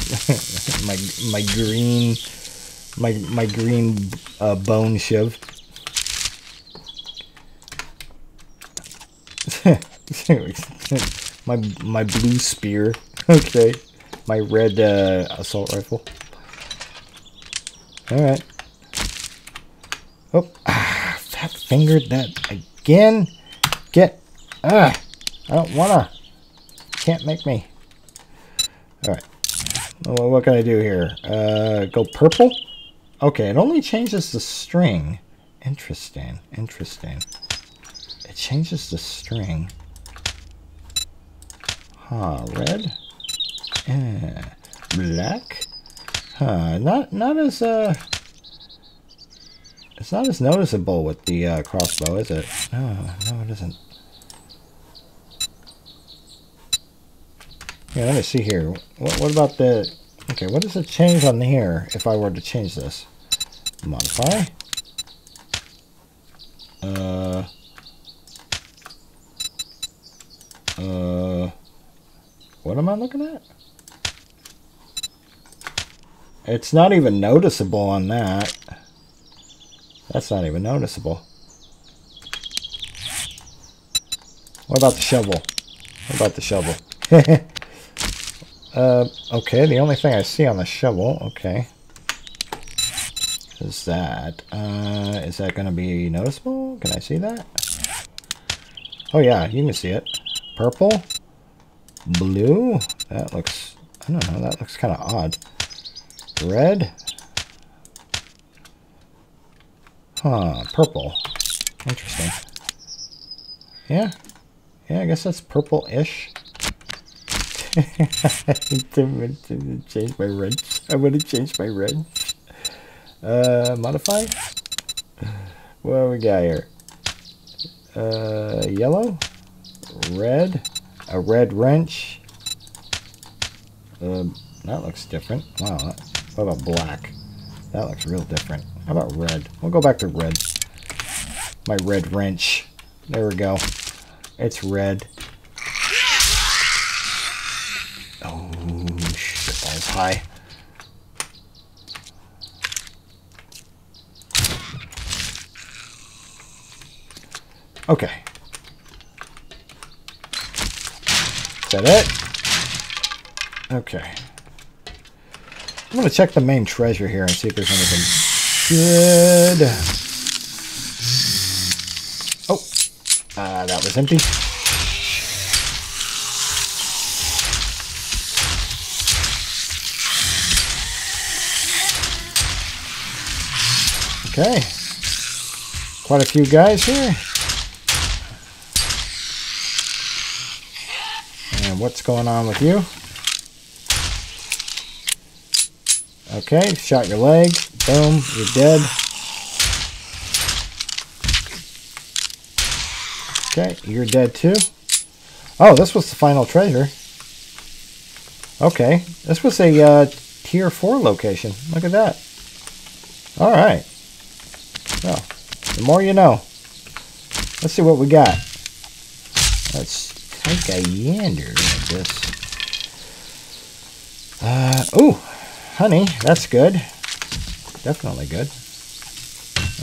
my my green my my green uh, bone shiv. my my blue spear. Okay, my red uh, assault rifle. All right. Oh, ah, fat fingered that again. Get ah. I don't wanna. Can't make me. All right. Well, what can I do here? Uh, go purple. Okay, it only changes the string. Interesting. Interesting. It changes the string. Huh, red? Eh, black? Huh, not, not as, uh... It's not as noticeable with the uh, crossbow, is it? No, no it isn't. Yeah, let me see here. What, what about the... Okay, what does it change on here if I were to change this? Modify. Uh... Uh... What am I looking at? It's not even noticeable on that. That's not even noticeable. What about the shovel? What about the shovel? uh, okay, the only thing I see on the shovel, okay, is that. Uh, is that going to be noticeable? Can I see that? Oh yeah, you can see it. Purple? Blue? That looks, I don't know, that looks kind of odd. Red? Huh, purple. Interesting. Yeah. Yeah, I guess that's purple-ish. I to change my wrench. I want to change my wrench. Uh, modify? What do we got here? Uh, yellow? Red? A red wrench? Um, that looks different. Wow. What about black? That looks real different. How about red? We'll go back to red. My red wrench. There we go. It's red. Oh, shit, was high. Okay. Is that it? Okay. I'm going to check the main treasure here and see if there's anything good. Oh, uh, that was empty. Okay. Quite a few guys here. What's going on with you? Okay, shot your leg. Boom, you're dead. Okay, you're dead too. Oh, this was the final treasure. Okay, this was a uh, tier 4 location. Look at that. Alright. Well, the more you know. Let's see what we got. Let's take a yander I guess. Uh, ooh, honey, that's good. Definitely good.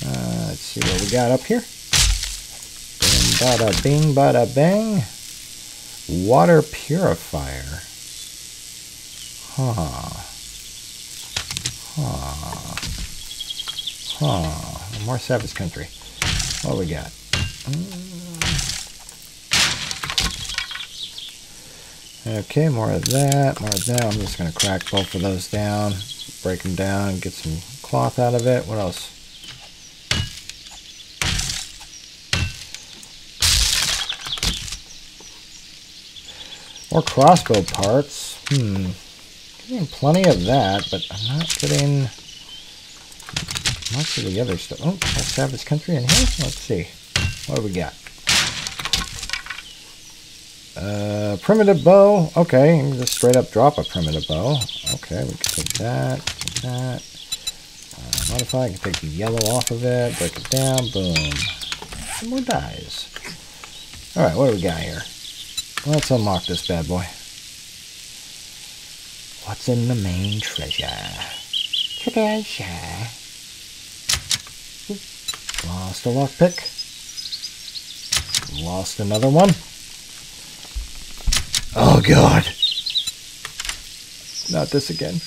Uh, let's see what we got up here. Bing, bada, bing, bada, bang. Water purifier. Huh. Huh. Huh. More Savage Country. What we got? Okay, more of that, more of that. I'm just going to crack both of those down, break them down, get some cloth out of it. What else? More crossbow parts. Hmm. Getting plenty of that, but I'm not getting much of the other stuff. Oh, that's Savage Country in here? Let's see. What do we got? Uh, primitive bow. Okay, just straight up drop a primitive bow. Okay, we can take that, take that. Uh, modify, I can take the yellow off of it, break it down, boom. Some more dyes. Alright, what do we got here? Let's unlock this bad boy. What's in the main treasure? Treasure. Lost a lockpick. Lost another one. Oh god. Not this again.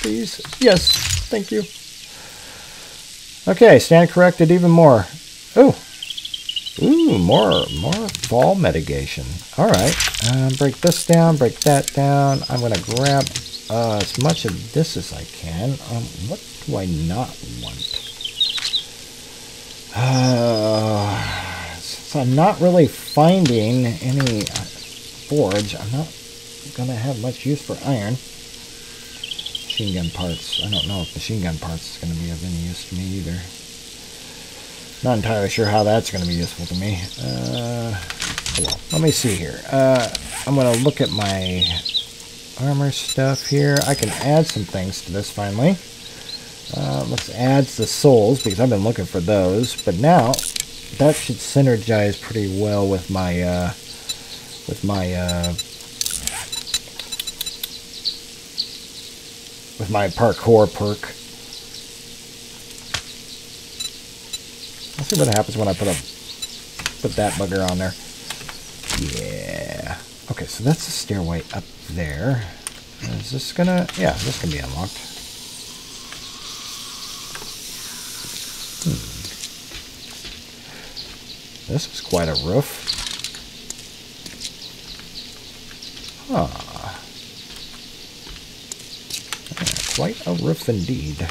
Please. Yes. Thank you. Okay, stand corrected even more. Ooh. Ooh, more more fall mitigation. Alright. Uh, break this down, break that down. I'm to grab uh, as much of this as I can. Um, what do I not want? Uh, since I'm not really finding any uh, forge, I'm not going to have much use for iron. Machine gun parts. I don't know if machine gun parts is going to be of any use to me either. Not entirely sure how that's going to be useful to me. Uh, well, let me see here. Uh, I'm going to look at my armor stuff here. I can add some things to this finally. Uh, let's add the soles because I've been looking for those. But now that should synergize pretty well with my uh, with my uh, with my parkour perk. Let's see what happens when I put a put that bugger on there. Yeah. Okay, so that's the stairway up there. Is this gonna? Yeah, this can be unlocked. Hmm. This is quite a roof. Ah. Yeah, quite a roof indeed.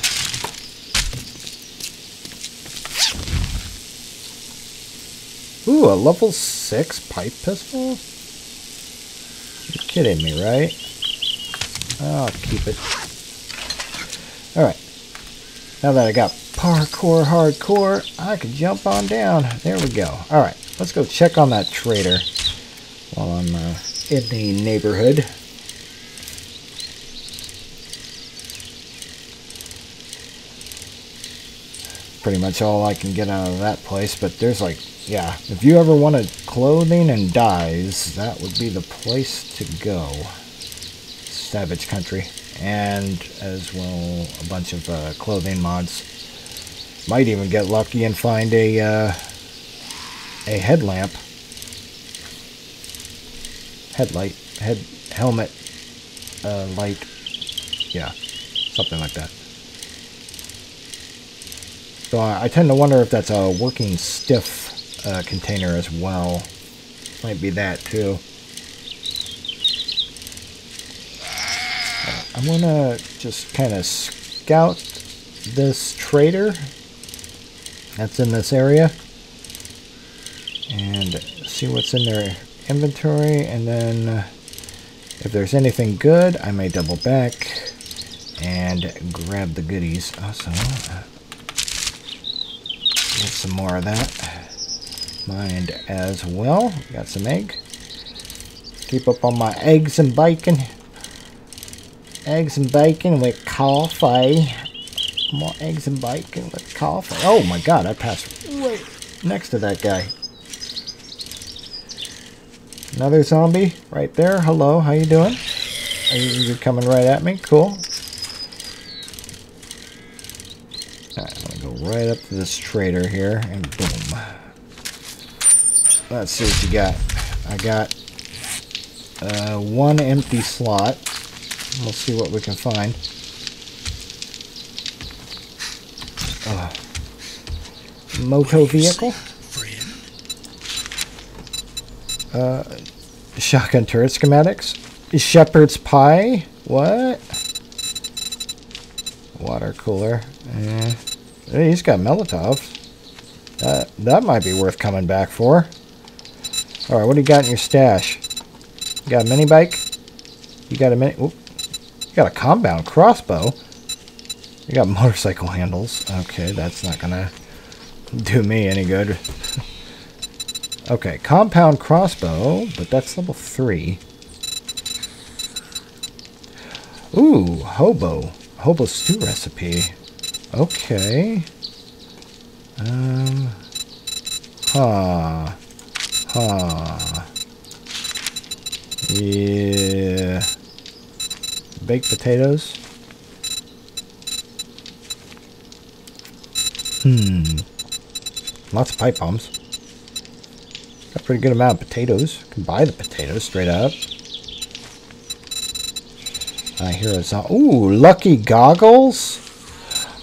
Ooh, a level 6 pipe pistol? You're kidding me, right? I'll keep it. Alright. Now that I got parkour hardcore, I can jump on down. There we go. Alright, let's go check on that trader while I'm uh, in the neighborhood. Pretty much all I can get out of that place, but there's like, yeah, if you ever wanted clothing and dyes, that would be the place to go. Savage Country. And as well, a bunch of uh, clothing mods. Might even get lucky and find a uh, a headlamp, headlight, head helmet uh, light. Yeah, something like that. So uh, I tend to wonder if that's a working stiff uh, container as well. Might be that too. I'm gonna just kind of scout this trader that's in this area and see what's in their inventory and then uh, if there's anything good I may double back and grab the goodies. Also uh, get some more of that. Mind as well. Got some egg. Keep up on my eggs and bacon eggs and bacon with coffee more eggs and bacon with coffee. Oh my god, I passed right next to that guy. Another zombie right there. Hello, how you doing? You're coming right at me? Cool. Alright, I'm gonna go right up to this trader here and boom. Let's see what you got. I got uh, one empty slot. We'll see what we can find. Uh, moto vehicle. Uh, shotgun turret schematics. Shepherd's pie. What? Water cooler. Eh. Hey, he's got Molotovs. That that might be worth coming back for. All right, what do you got in your stash? You got a mini bike? You got a mini? Oop. You got a compound crossbow. You got motorcycle handles. Okay, that's not gonna do me any good. okay, compound crossbow, but that's level 3. Ooh, hobo. hobo stew recipe. Okay. Um. Huh. Huh. Yeah. Baked potatoes. Hmm. Lots of pipe bombs. Got a pretty good amount of potatoes. Can buy the potatoes straight up. I hear a song. Ooh, lucky goggles.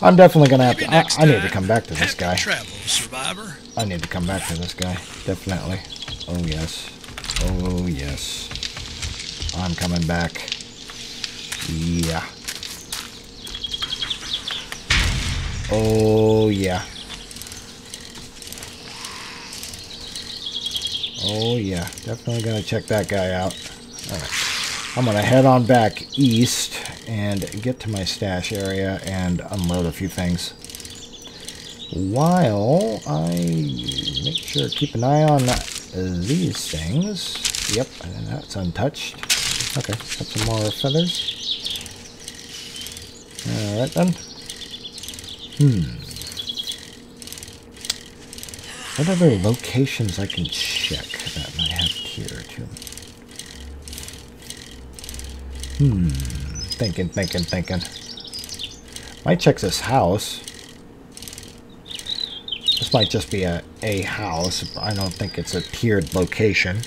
I'm definitely gonna have to. I, I, need to come back to this guy. Travel, survivor. I need to come back to this guy. Definitely. Oh yes. Oh yes. I'm coming back. Yeah. Oh yeah. Oh yeah. Definitely gonna check that guy out. Alright. I'm going to head on back east and get to my stash area and unload a few things. While I make sure keep an eye on these things. Yep, and that's untouched. Okay, got some more feathers. Alright then. Hmm. What other locations I can check that might have tier too? Hmm. Thinking, thinking, thinking. Might check this house. This might just be a, a house. I don't think it's a tiered location.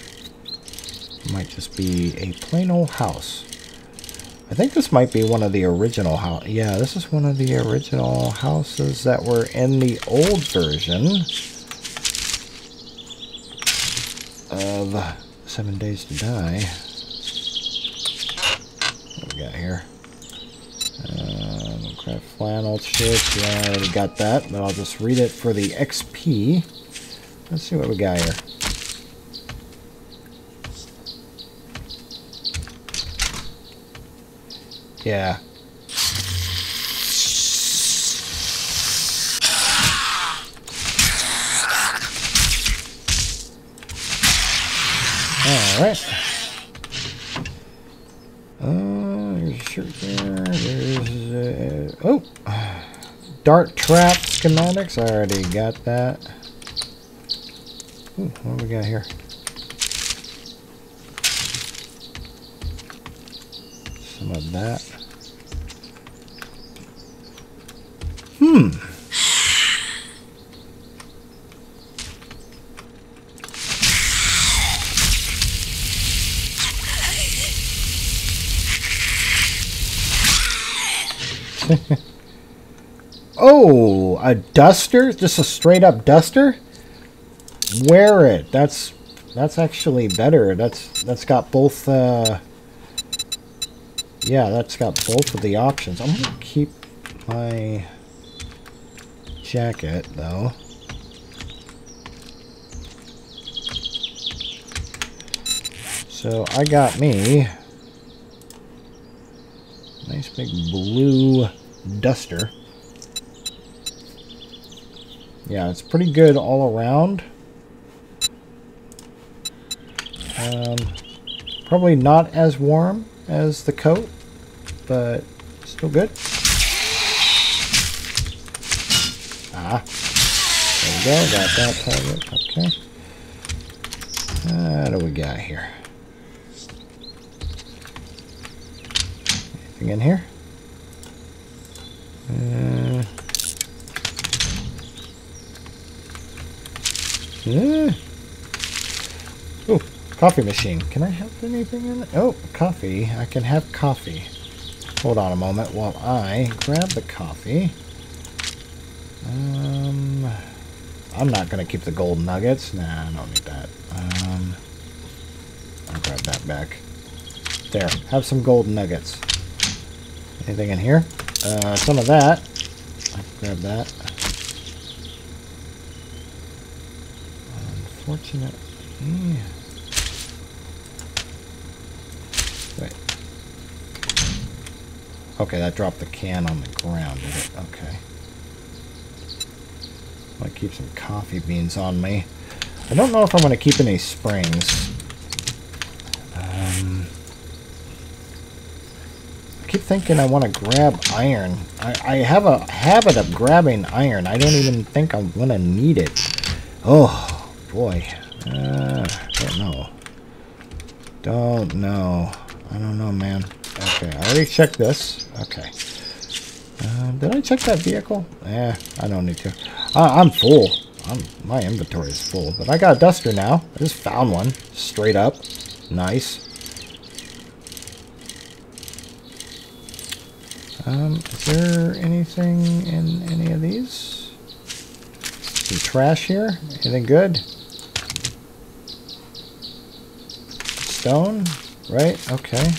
Might just be a plain old house. I think this might be one of the original house. Yeah, this is one of the original houses that were in the old version of Seven Days to Die What we got here? Um, craft flannel shirts. Yeah, I already got that, but I'll just read it for the XP. Let's see what we got here. Yeah. All right. There's, uh, oh, dart trap schematics. I already got that. Ooh, what do we got here? Some of that. Hmm. oh, a duster? Just a straight up duster? Wear it. That's that's actually better. That's that's got both uh Yeah, that's got both of the options. I'm gonna keep my jacket though. So I got me nice big blue duster. Yeah, it's pretty good all around. Um, probably not as warm as the coat, but still good. Ah, there we go, got that target, okay. What do we got here? Anything in here? Uh, yeah. Oh, coffee machine. Can I have anything in it? Oh, coffee. I can have coffee. Hold on a moment while I grab the coffee. Um, I'm not going to keep the gold nuggets. Nah, I don't need that. Um, I'll grab that back. There, have some gold nuggets. Anything in here? Uh, some of that. I can grab that. Unfortunate. Yeah. Wait. Okay, that dropped the can on the ground. Okay. I might keep some coffee beans on me. I don't know if I'm going to keep any springs. Um, I keep thinking I want to grab iron. I, I have a habit of grabbing iron. I don't even think I'm going to need it. Oh, boy. Uh, don't know. Don't know. I don't know, man. Okay, I already checked this. Okay. Uh, did I check that vehicle? Eh, I don't need to. Uh, I'm full. I'm, my inventory is full. But I got a duster now. I just found one. Straight up. Nice. Um, is there anything in any of these? Some trash here? Anything good? Stone? Right? Okay.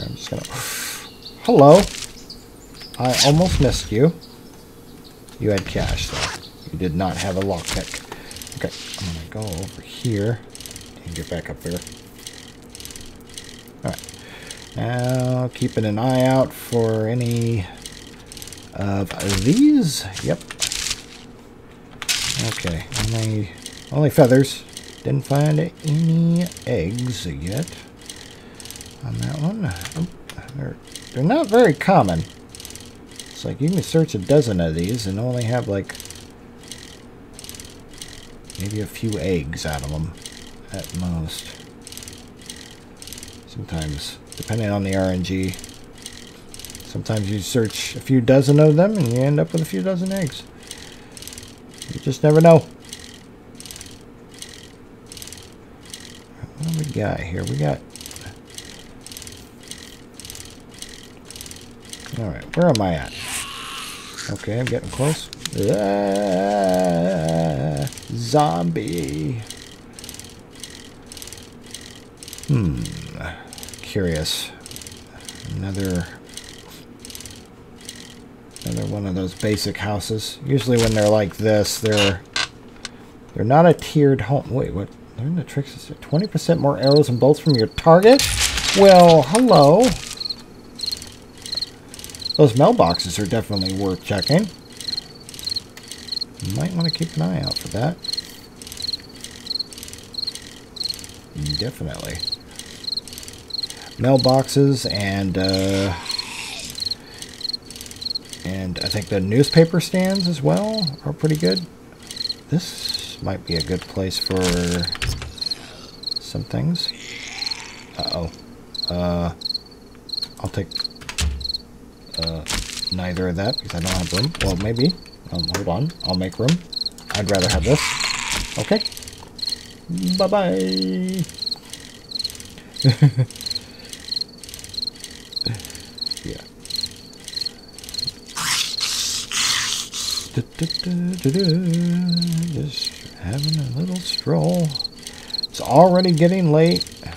I'm just gonna... Hello! I almost missed you. You had cash, though. You did not have a lockpick. Okay, I'm gonna go over here and get back up there. Alright. Now, keeping an eye out for any of these. Yep. Okay, only feathers. Didn't find any eggs yet on that one. Oh, they're, they're not very common. It's like you can search a dozen of these and only have like maybe a few eggs out of them at most. Sometimes depending on the RNG. Sometimes you search a few dozen of them and you end up with a few dozen eggs. You just never know. What do we got here? We got... Alright, where am I at? Okay, I'm getting close. Ah, zombie. Hmm curious. Another another one of those basic houses. Usually when they're like this, they're they're not a tiered home. Wait, what? Learn the tricks. 20% more arrows and bolts from your target? Well, hello. Those mailboxes are definitely worth checking. You might want to keep an eye out for that. Definitely mailboxes and uh, and I think the newspaper stands as well are pretty good. This might be a good place for some things. Uh-oh. Uh, I'll take uh, neither of that because I don't have room. Well, maybe. Um, hold on. I'll make room. I'd rather have this. Okay. Bye-bye. Yeah. Just having a little stroll. It's already getting late. I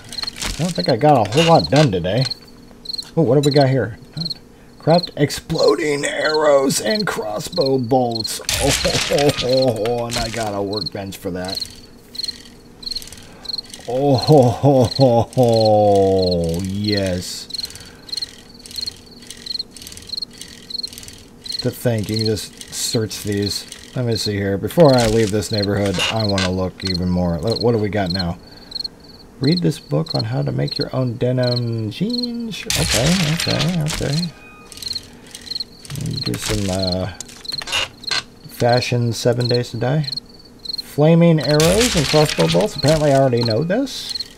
don't think I got a whole lot done today. Oh, what have we got here? Craft exploding arrows and crossbow bolts. Oh, and I got a workbench for that. Oh, ho, ho, ho, yes. To think, you can just search these. Let me see here. Before I leave this neighborhood, I want to look even more. What do we got now? Read this book on how to make your own denim jeans. Okay, okay, okay. Do some uh, fashion seven days to die. Flaming arrows and crossbow bolts. Apparently I already know this.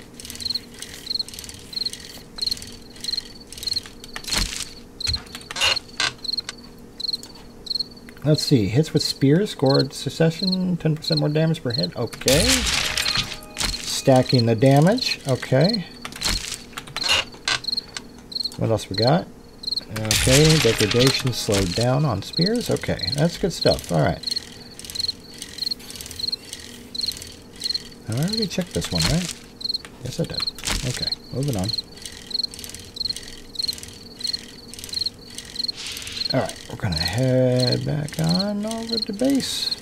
Let's see. Hits with spears scored succession. 10% more damage per hit. Okay. Stacking the damage. Okay. What else we got? Okay. Degradation slowed down on spears. Okay. That's good stuff. Alright. I already checked this one, right? Yes, I did. Okay. Moving on. Alright, we're going to head back on over to base.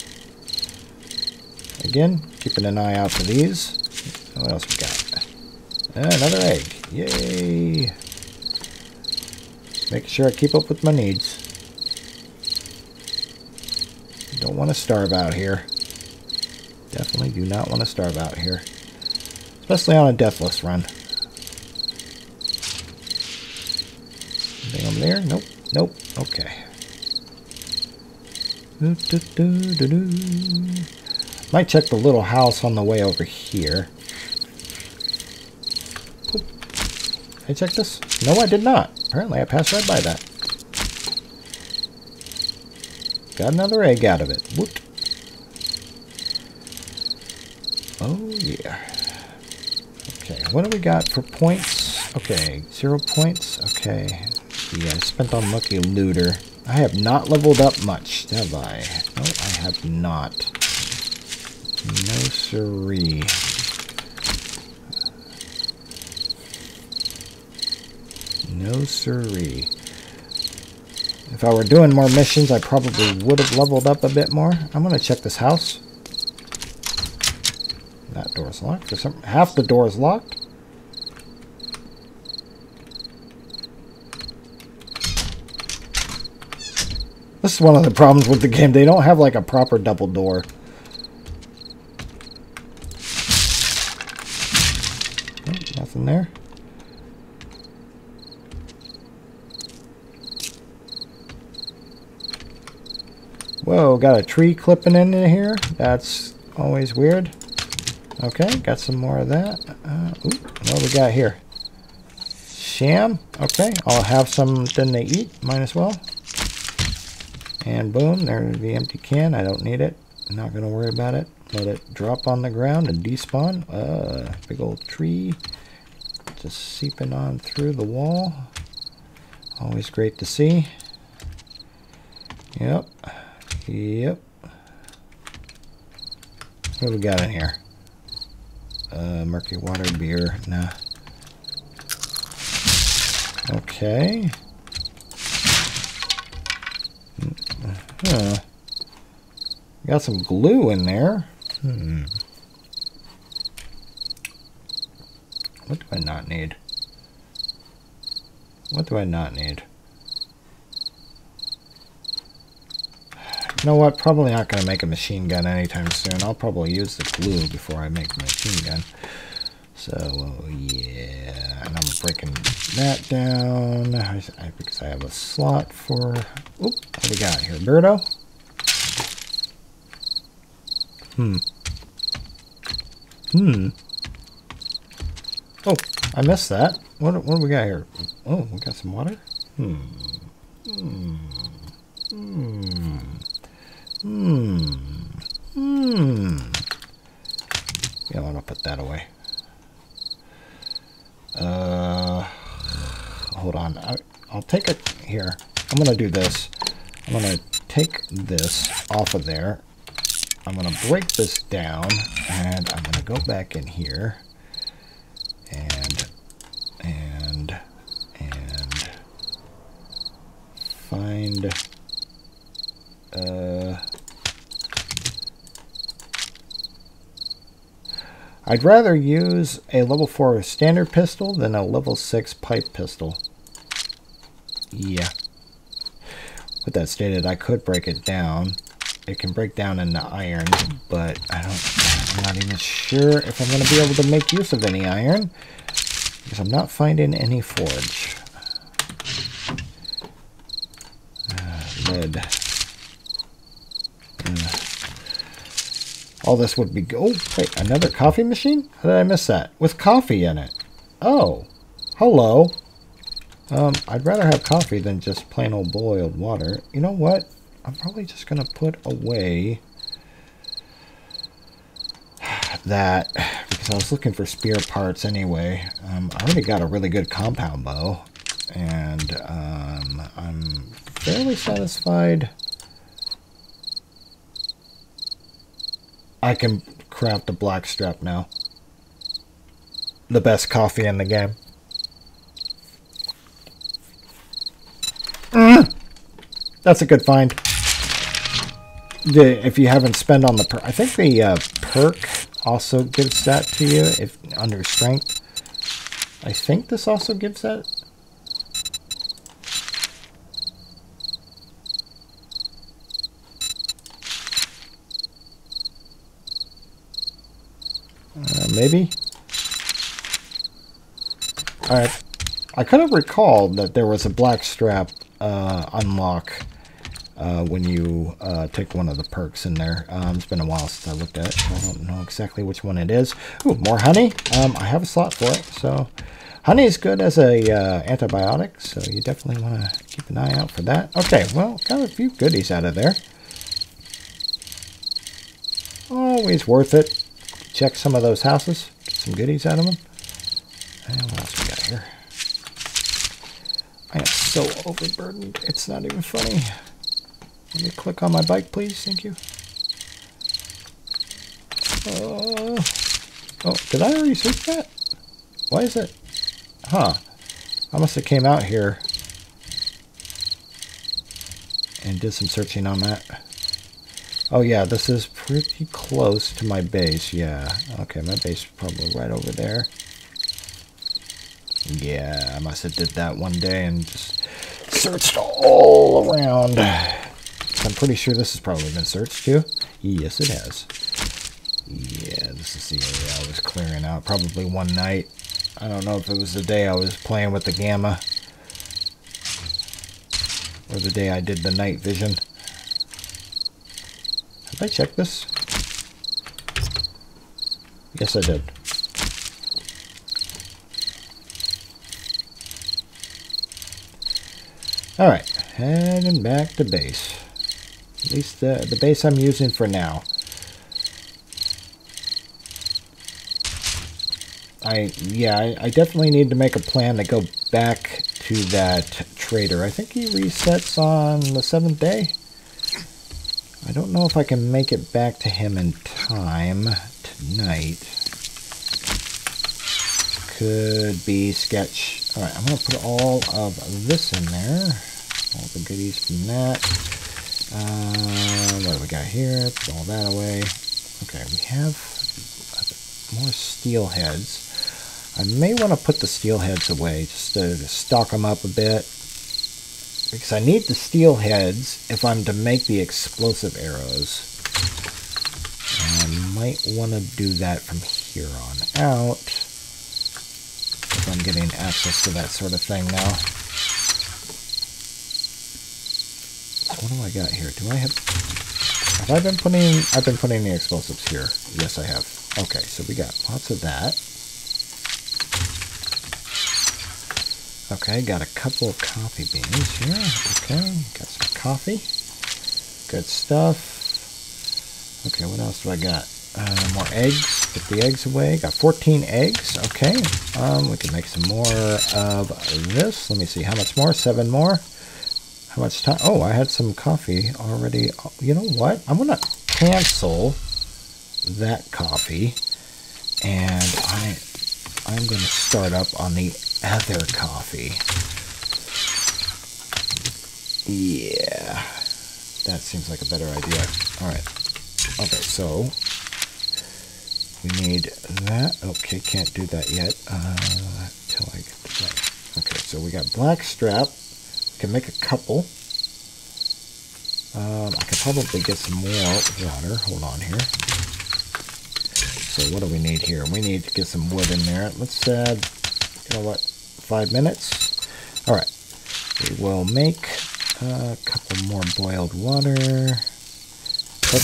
Again, keeping an eye out for these. What else we got? Another egg. Yay! Making sure I keep up with my needs. Don't want to starve out here. Definitely do not want to starve out here. Especially on a deathless run. Anything over there? Nope. Nope. Okay. Might check the little house on the way over here. I check this? No, I did not. Apparently, I passed right by that. Got another egg out of it. Whoop. Oh, yeah. Okay, what do we got for points? Okay, zero points. Okay. Yeah, I spent on Lucky Looter. I have not leveled up much, have I? No, I have not. No siree. No siree. If I were doing more missions, I probably would have leveled up a bit more. I'm going to check this house. That door's locked. Some, half the door is locked. This is one of the problems with the game. They don't have like a proper double door. Oh, nothing there. Whoa, got a tree clipping into here. That's always weird. Okay, got some more of that. Uh, ooh, what we got here? Sham. Okay, I'll have something to eat. Might as well. And boom, there's the empty can. I don't need it. I'm not going to worry about it. Let it drop on the ground and despawn. Uh, big old tree. Just seeping on through the wall. Always great to see. Yep. Yep. What do we got in here? Uh, murky water, beer, nah. Okay. Huh. Got some glue in there. Hmm. What do I not need? What do I not need? You know what? Probably not going to make a machine gun anytime soon. I'll probably use the glue before I make the machine gun. So, yeah. And I'm breaking that down I, I, because I have a slot for... Oop, what do we got here? Birdo? Hmm. Hmm. Oh, I missed that. What, what do we got here? Oh, we got some water? Hmm. Hmm. Hmm. Hmm. Hmm. Yeah, I'm gonna put that away. Uh, hold on. I, I'll take it here. I'm gonna do this. I'm gonna take this off of there. I'm gonna break this down, and I'm gonna go back in here, and and and find. Uh, I'd rather use a level 4 standard pistol than a level 6 pipe pistol. Yeah. With that stated, I could break it down. It can break down into iron, but I don't, I'm not even sure if I'm going to be able to make use of any iron. Because I'm not finding any forge. Uh, lead. All this would be... Oh, wait, another coffee machine? How did I miss that? With coffee in it. Oh, hello. Um, I'd rather have coffee than just plain old boiled water. You know what? I'm probably just going to put away that because I was looking for spear parts anyway. Um, I already got a really good compound bow and um, I'm fairly satisfied I can craft a black strap now. The best coffee in the game. Mm, that's a good find. The, if you haven't spent on the perk, I think the uh, perk also gives that to you if under strength. I think this also gives that. Uh, maybe. Alright. I could have recalled that there was a blackstrap uh, unlock uh, when you uh, take one of the perks in there. Um, it's been a while since I looked at it. I don't know exactly which one it is. Ooh, more honey. Um, I have a slot for it. So honey is good as a uh, antibiotic. So you definitely want to keep an eye out for that. Okay, well, got a few goodies out of there. Always worth it. Check some of those houses. Get some goodies out of them. And what else we got here? I am so overburdened. It's not even funny. Let me click on my bike, please. Thank you. Uh, oh, did I already search that? Why is it? Huh. I must have came out here and did some searching on that. Oh yeah, this is pretty close to my base. Yeah. Okay, my base is probably right over there. Yeah, I must have did that one day and just searched all around. I'm pretty sure this has probably been searched too. Yes, it has. Yeah, this is the area I was clearing out. Probably one night. I don't know if it was the day I was playing with the Gamma. Or the day I did the night vision. Have I checked this? Yes, I did. Alright, heading back to base. At least the, the base I'm using for now. I, yeah, I, I definitely need to make a plan to go back to that trader. I think he resets on the seventh day. Don't know if I can make it back to him in time tonight. Could be sketch. Alright, I'm going to put all of this in there. All the goodies from that. Uh, what do we got here? Put all that away. Okay, we have more steel heads. I may want to put the steel heads away just to stock them up a bit because I need the steel heads if I'm to make the explosive arrows. I might want to do that from here on out. If I'm getting access to that sort of thing now. What do I got here? Do I have... Have I been putting... I've been putting the explosives here. Yes, I have. Okay, so we got lots of that. Okay, got a couple of coffee beans here. Okay, got some coffee. Good stuff. Okay, what else do I got? Uh, more eggs. Put the eggs away. Got 14 eggs. Okay. Um, we can make some more of this. Let me see. How much more? Seven more. How much time? Oh, I had some coffee already. You know what? I'm going to cancel that coffee. And I, I'm going to start up on the other coffee. Yeah, that seems like a better idea. All right. Okay, so we need that. Okay, can't do that yet uh, until I get the black. Okay, so we got black strap. We can make a couple. Um, I could probably get some more water. Hold on here. So what do we need here? We need to get some wood in there. Let's add, you know what, five minutes. All right, we will make a couple more boiled water. Cook.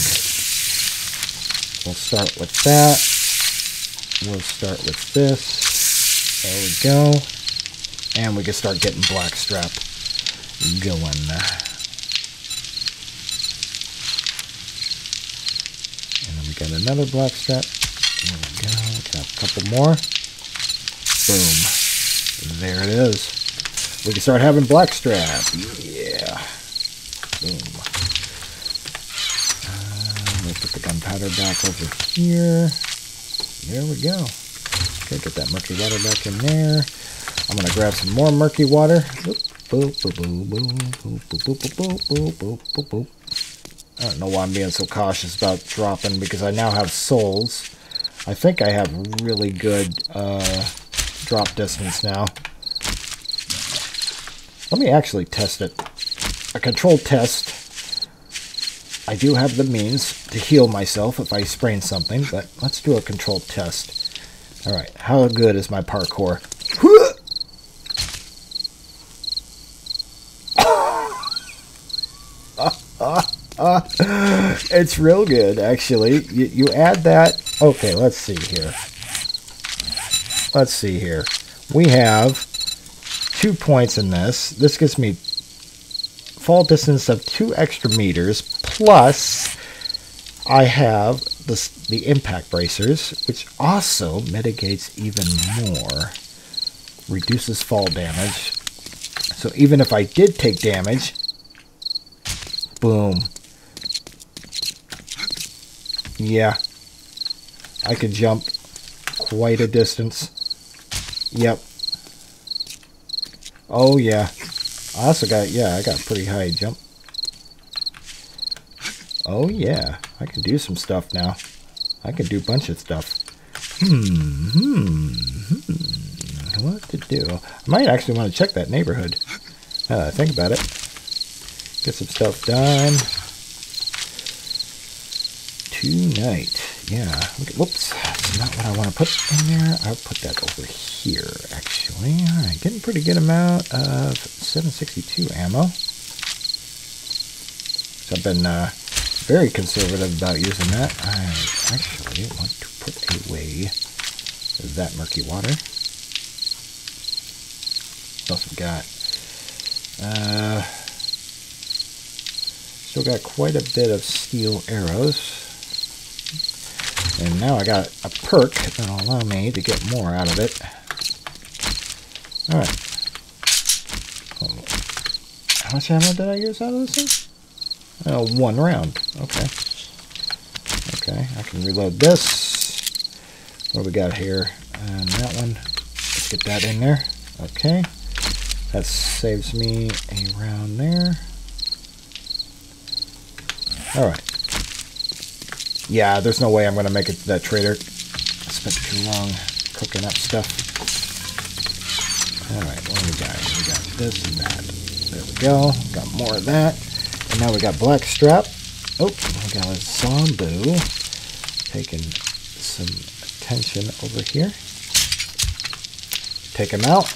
We'll start with that. We'll start with this. There we go. And we can start getting blackstrap going. And then we got another blackstrap. There we go. Got a couple more. Boom. There it is. We can start having black blackstrap. Yeah. Boom. Uh, let's put the gunpowder back over here. There we go. Okay, get that murky water back in there. I'm going to grab some more murky water. I don't know why I'm being so cautious about dropping because I now have soles. I think I have really good uh, drop distance now. Let me actually test it. A control test. I do have the means to heal myself if I sprain something, but let's do a control test. All right, how good is my parkour? it's real good, actually. You, you add that. Okay, let's see here. Let's see here. We have two points in this. This gives me fall distance of two extra meters, plus I have the, the impact bracers, which also mitigates even more. Reduces fall damage. So even if I did take damage, boom. Yeah. I could jump quite a distance. Yep. Oh yeah. I also got, yeah, I got pretty high jump. Oh yeah, I can do some stuff now. I can do a bunch of stuff. Hmm, hmm, hmm. What to do? I might actually want to check that neighborhood. Uh, think about it. Get some stuff done. Tonight. Yeah. Okay, whoops. Not what I want to put in there. I'll put that over here, actually. Alright, getting pretty good amount of 762 ammo. So I've been uh, very conservative about using that. I actually want to put away that murky water. What else we got? Uh, still got quite a bit of steel arrows. And now I got a perk that'll allow me to get more out of it. Alright. How much ammo did I use out of this thing? Oh, one round. Okay. Okay, I can reload this. What do we got here? And that one. Let's get that in there. Okay. That saves me a round there. Alright. Yeah, there's no way I'm going to make it to that trader. I spent too long cooking up stuff. Alright, what do we got? We got this and that. There we go. Got more of that. And now we got black strap. Oh, we got a Zombu. Taking some attention over here. Take him out.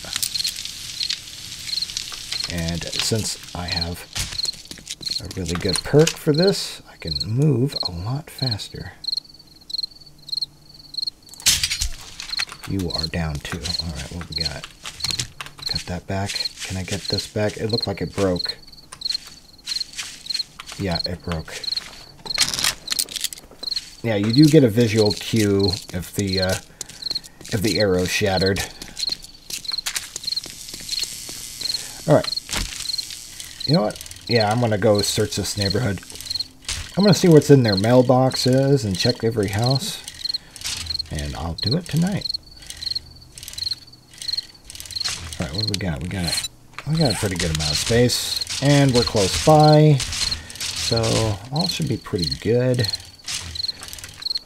And since I have a really good perk for this, can move a lot faster. You are down too. Alright, what we got? Got that back. Can I get this back? It looked like it broke. Yeah, it broke. Yeah, you do get a visual cue if the uh, if the arrow shattered. All right. You know what? Yeah, I'm gonna go search this neighborhood. I'm gonna see what's in their mailboxes and check every house, and I'll do it tonight. All right, what do we got? We got we got a pretty good amount of space, and we're close by. So all should be pretty good.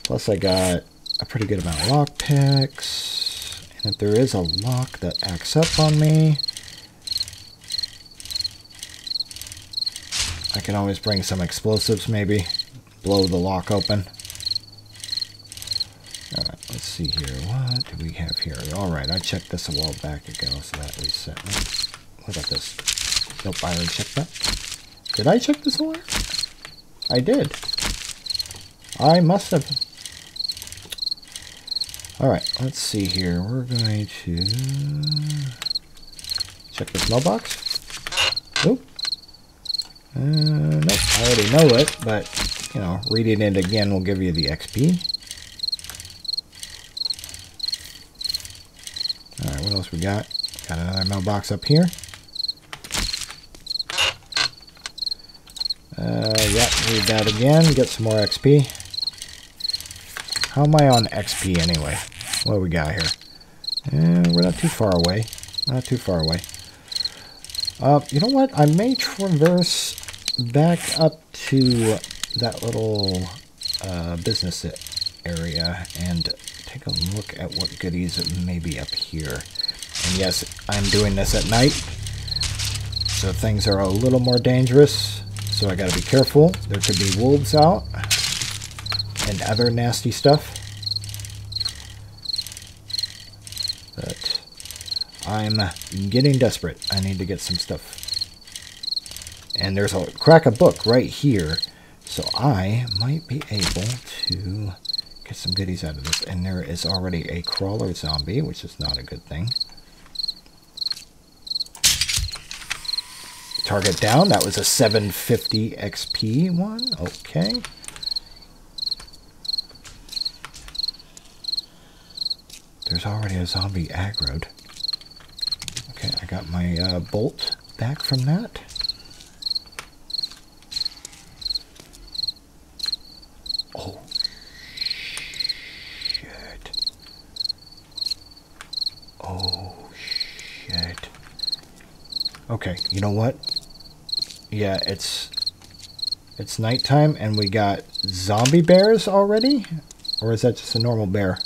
Plus I got a pretty good amount of lock picks. And if there is a lock that acts up on me, I can always bring some explosives maybe. Blow the lock open. Alright, let's see here. What do we have here? Alright, I checked this a while back ago, so that reset. What about this? Nope, I already checked that. Did I check this alarm? I did. I must have. Alright, let's see here. We're going to check this mailbox. Nope. Uh, nope, I already know it, but, you know, reading it again will give you the XP. Alright, what else we got? Got another mailbox up here. Uh, yeah, read that again, get some more XP. How am I on XP anyway? What do we got here? Uh, we're not too far away. Not too far away. Uh, you know what? I may traverse back up to that little uh, business area and take a look at what goodies may be up here. And yes, I'm doing this at night, so things are a little more dangerous so I gotta be careful. There could be wolves out and other nasty stuff. But I'm getting desperate. I need to get some stuff. And there's a crack a book right here So I might be able to get some goodies out of this. And there is already a crawler zombie, which is not a good thing. Target down. That was a 750 XP one. Okay. There's already a zombie aggroed. Okay, I got my uh, bolt back from that. Oh, shit. Oh, shit. Okay, you know what? Yeah, it's it's nighttime and we got zombie bears already? Or is that just a normal bear?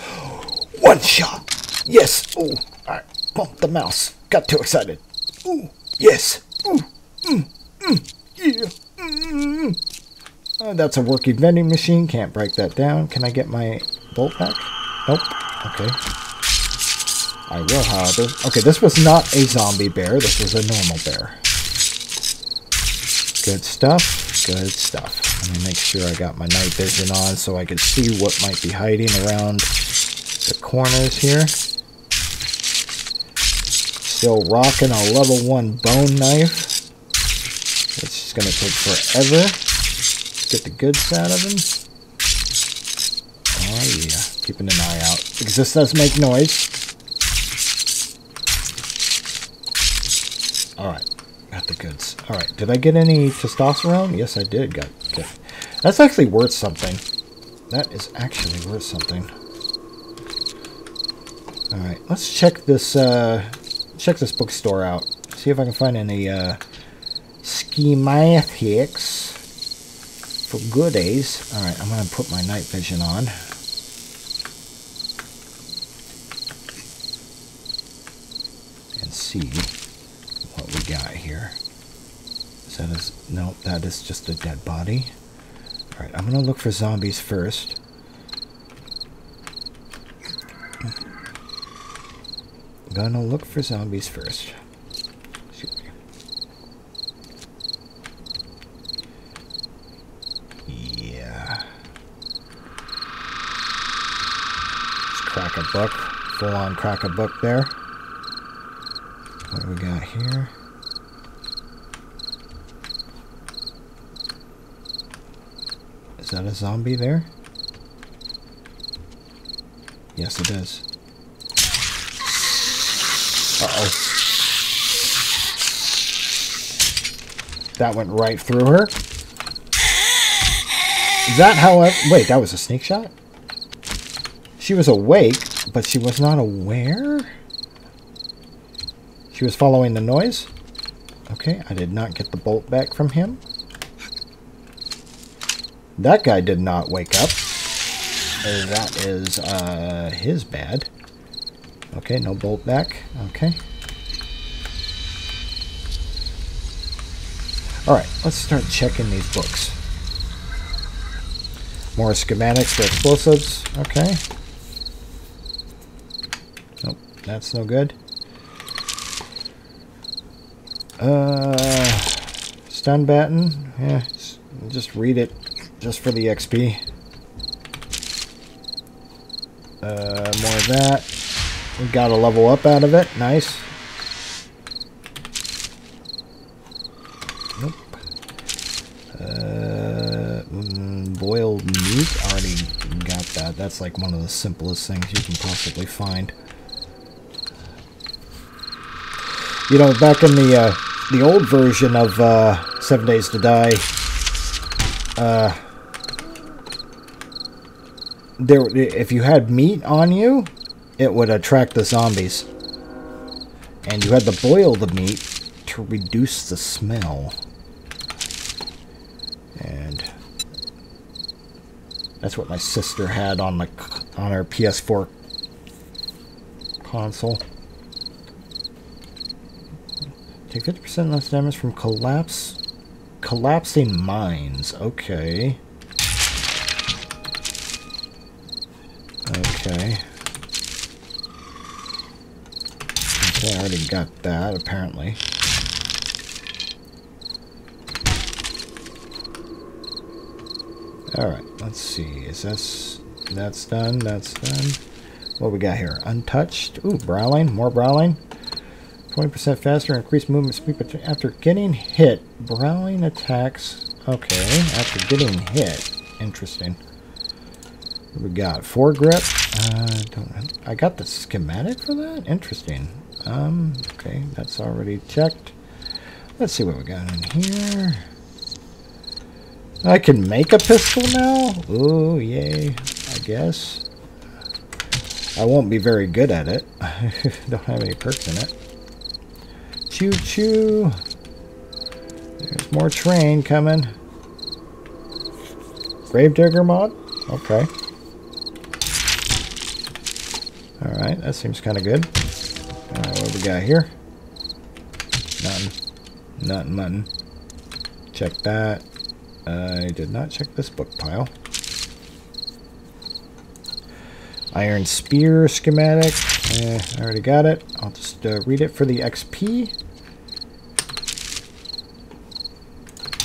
One shot! Yes! Oh, I bumped the mouse. Got too excited. Ooh, yes! Ooh, mm, mm, yeah! Mm. Oh, that's a working vending machine. Can't break that down. Can I get my bolt back? Nope. Okay. I will, however. Okay, this was not a zombie bear. This was a normal bear. Good stuff. Good stuff. Let me make sure I got my night vision on so I can see what might be hiding around the corners here. Still rocking a level 1 bone knife. It's just going to take forever to get the goods out of him. Oh yeah, keeping an eye out. Because this does make noise. Alright, got the goods. Alright, did I get any testosterone? Yes, I did. Got, That's actually worth something. That is actually worth something. Alright, let's check this, uh, check this bookstore out. See if I can find any, uh, schematics for goodies. Alright, I'm going to put my night vision on. And see what we got here. Is that is, no, that is just a dead body. Alright, I'm to look for zombies first. Gonna look for zombies first. Yeah. Crack a book. Full on crack a book there. What do we got here? Is that a zombie there? Yes, it is. Uh-oh. That went right through her. Is that how I... Wait, that was a sneak shot? She was awake, but she was not aware? She was following the noise? Okay, I did not get the bolt back from him. That guy did not wake up. That is uh, his bad. Okay, no bolt back. Okay. Alright, let's start checking these books. More schematics for explosives. Okay. Nope, that's no good. Uh, stun baton. Yeah, just read it just for the XP. Uh, more of that. We got a level up out of it. Nice. Nope. Uh, mm, boiled meat. Already got that. That's like one of the simplest things you can possibly find. You know, back in the uh, the old version of uh, Seven Days to Die, uh, there if you had meat on you, it would attract the zombies. And you had to boil the meat to reduce the smell. And that's what my sister had on the on her PS4 console. Take 50% less damage from collapse collapsing mines. Okay. Okay. Okay, I already got that, apparently. Alright, let's see. Is this... That's done, that's done. What we got here? Untouched. Ooh, Browling. More Browling. 20% faster, increased movement speed, but after getting hit, Browling attacks... Okay, after getting hit. Interesting. We got? Foregrip. Uh, I got the schematic for that? Interesting. Um, okay, that's already checked. Let's see what we got in here. I can make a pistol now? Oh, yay, I guess. I won't be very good at it. Don't have any perks in it. Choo choo. There's more train coming. Gravedigger mod? Okay. Alright, that seems kind of good. Uh, what we got here? Nothing. Nothing, nothing. Check that. I did not check this book pile. Iron Spear schematic. Eh, I already got it. I'll just uh, read it for the XP.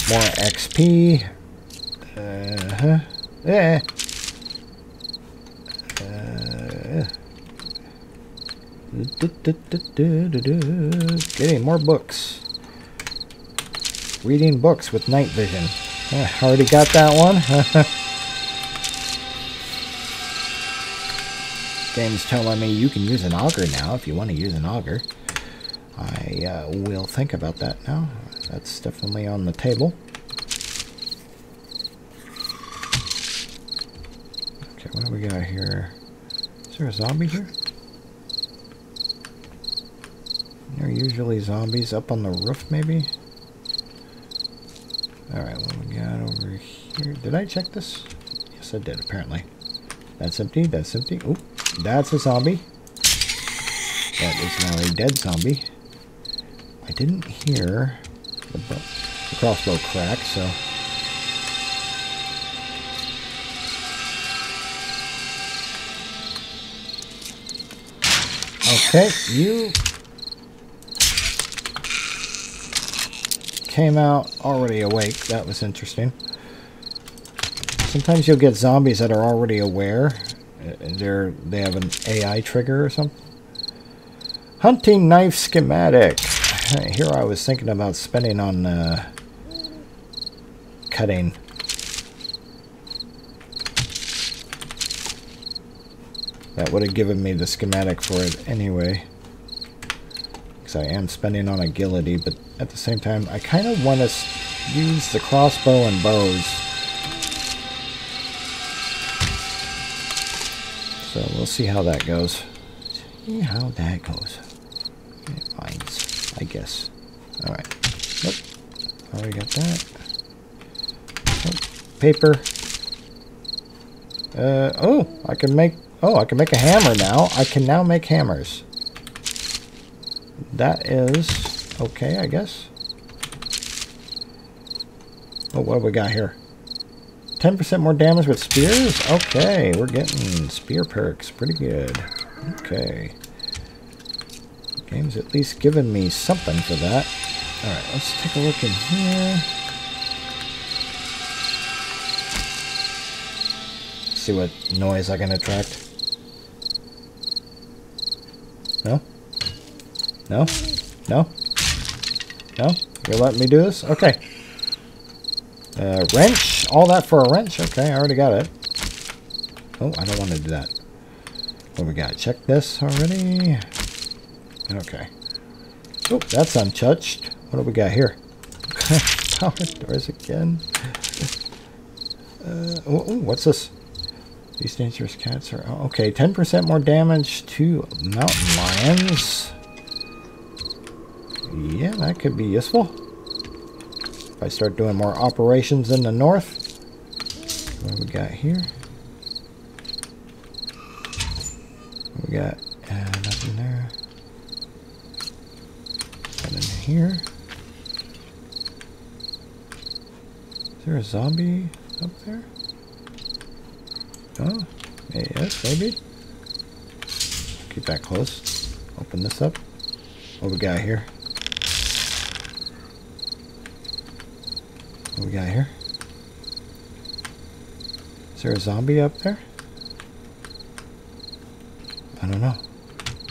More XP. Uh-huh. Eh. Uh, Getting more books. Reading books with night vision. Uh, already got that one. Game's telling me you can use an auger now if you want to use an auger. I uh, will think about that now. That's definitely on the table. Okay, what do we got here? Is there a zombie here? There are usually zombies up on the roof, maybe? Alright, what we got over here? Did I check this? Yes, I did, apparently. That's empty, that's empty. Oh, that's a zombie. That is now a dead zombie. I didn't hear the, the crossbow crack, so... Okay, you came out already awake. That was interesting. Sometimes you'll get zombies that are already aware. Uh, they're, they have an AI trigger or something. Hunting knife schematic. Here I was thinking about spending on uh, cutting. That would have given me the schematic for it anyway. Because I am spending on a agility, but at the same time, I kind of want to use the crossbow and bows. So we'll see how that goes. See how that goes. Mines, I guess. Alright. Nope. Already got that. Paper. Uh, oh, I can make, oh, I can make a hammer now. I can now make hammers. That is okay, I guess. Oh, what we got here? 10% more damage with spears? Okay, we're getting spear perks. Pretty good. Okay. Game's at least giving me something for that. Alright, let's take a look in here. See what noise I can attract. No? No? No? No? You're letting me do this? Okay. Uh, wrench? All that for a wrench? Okay, I already got it. Oh, I don't want to do that. What we got? Check this already. Okay. Oh, that's untouched. What do we got here? Power doors again. Uh, oh, oh, what's this? These dangerous cats are... Oh, okay, 10% more damage to mountain lions. Yeah, that could be useful. If I start doing more operations in the north. What we got here? We got uh, nothing there. Nothing here. Is there a zombie up there? Oh, yes, maybe. Keep that close. Open this up. What we got here? What we got here? Is there a zombie up there? I don't know.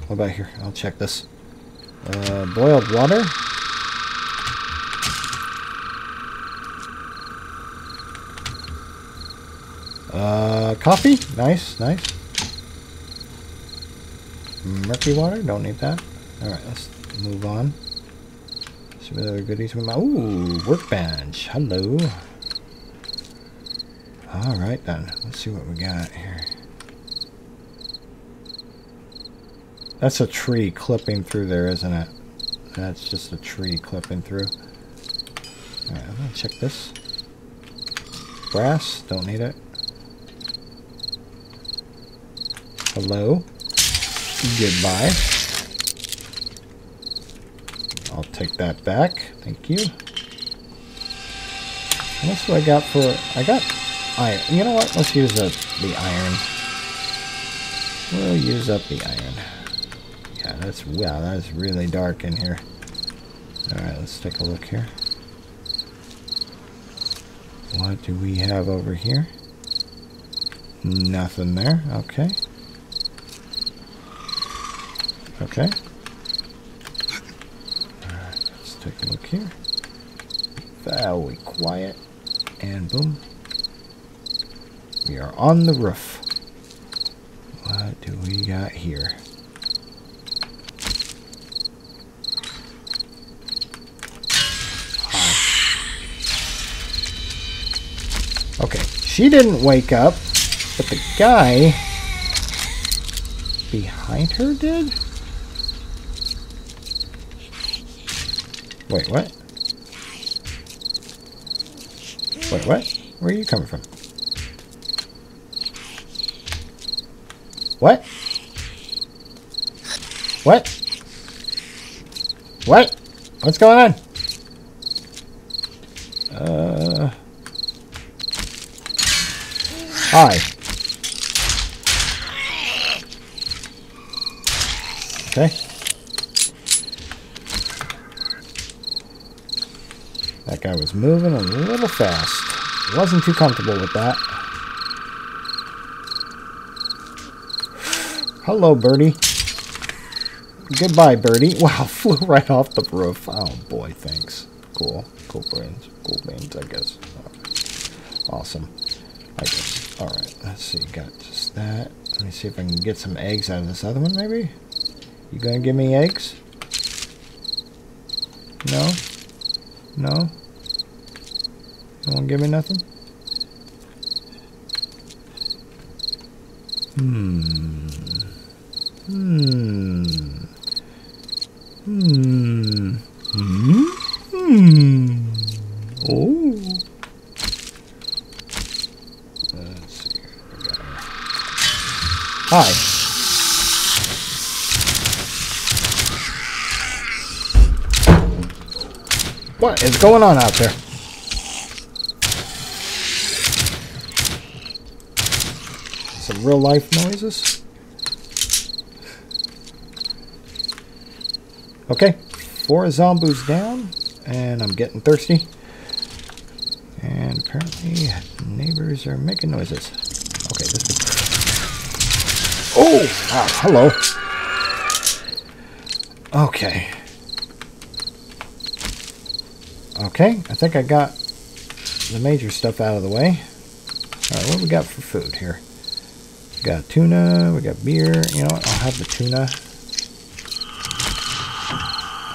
What about here? I'll check this. Uh, boiled water? Uh, coffee? Nice, nice. Murky water? Don't need that. Alright, let's move on. What other goodies we might... Ooh, workbench. Hello. Alright then. Let's see what we got here. That's a tree clipping through there, isn't it? That's just a tree clipping through. Alright, I'm gonna check this. Brass, don't need it. Hello. Goodbye. Take that back. Thank you. What else do I got for... I got iron. You know what? Let's use the, the iron. We'll use up the iron. Yeah, that's... Wow, that's really dark in here. Alright, let's take a look here. What do we have over here? Nothing there. Okay. Okay. Take a look here. Very quiet. And boom. We are on the roof. What do we got here? Okay, she didn't wake up, but the guy behind her did? Wait, what? Wait, what? Where are you coming from? What? What? What? What's going on? Uh... Hi. Okay. Guy was moving a little fast. Wasn't too comfortable with that. Hello, birdie. Goodbye, birdie. Wow, flew right off the roof. Oh, boy, thanks. Cool. Cool brains. Cool beans, I guess. Awesome. I guess. Alright, let's see. Got just that. Let me see if I can get some eggs out of this other one, maybe? You gonna give me eggs? No? No? You won't give me nothing? Hmm. Hmm. Hmm. Hmm. Hmm. Oh. Let's see. Hi. What is going on out there? Some real life noises. Okay, four zombies down, and I'm getting thirsty. And apparently neighbors are making noises. Okay, this is... Oh! Ah, hello. Okay. Okay, I think I got the major stuff out of the way. Alright, what we got for food here? Got tuna, we got beer. You know what, I'll have the tuna.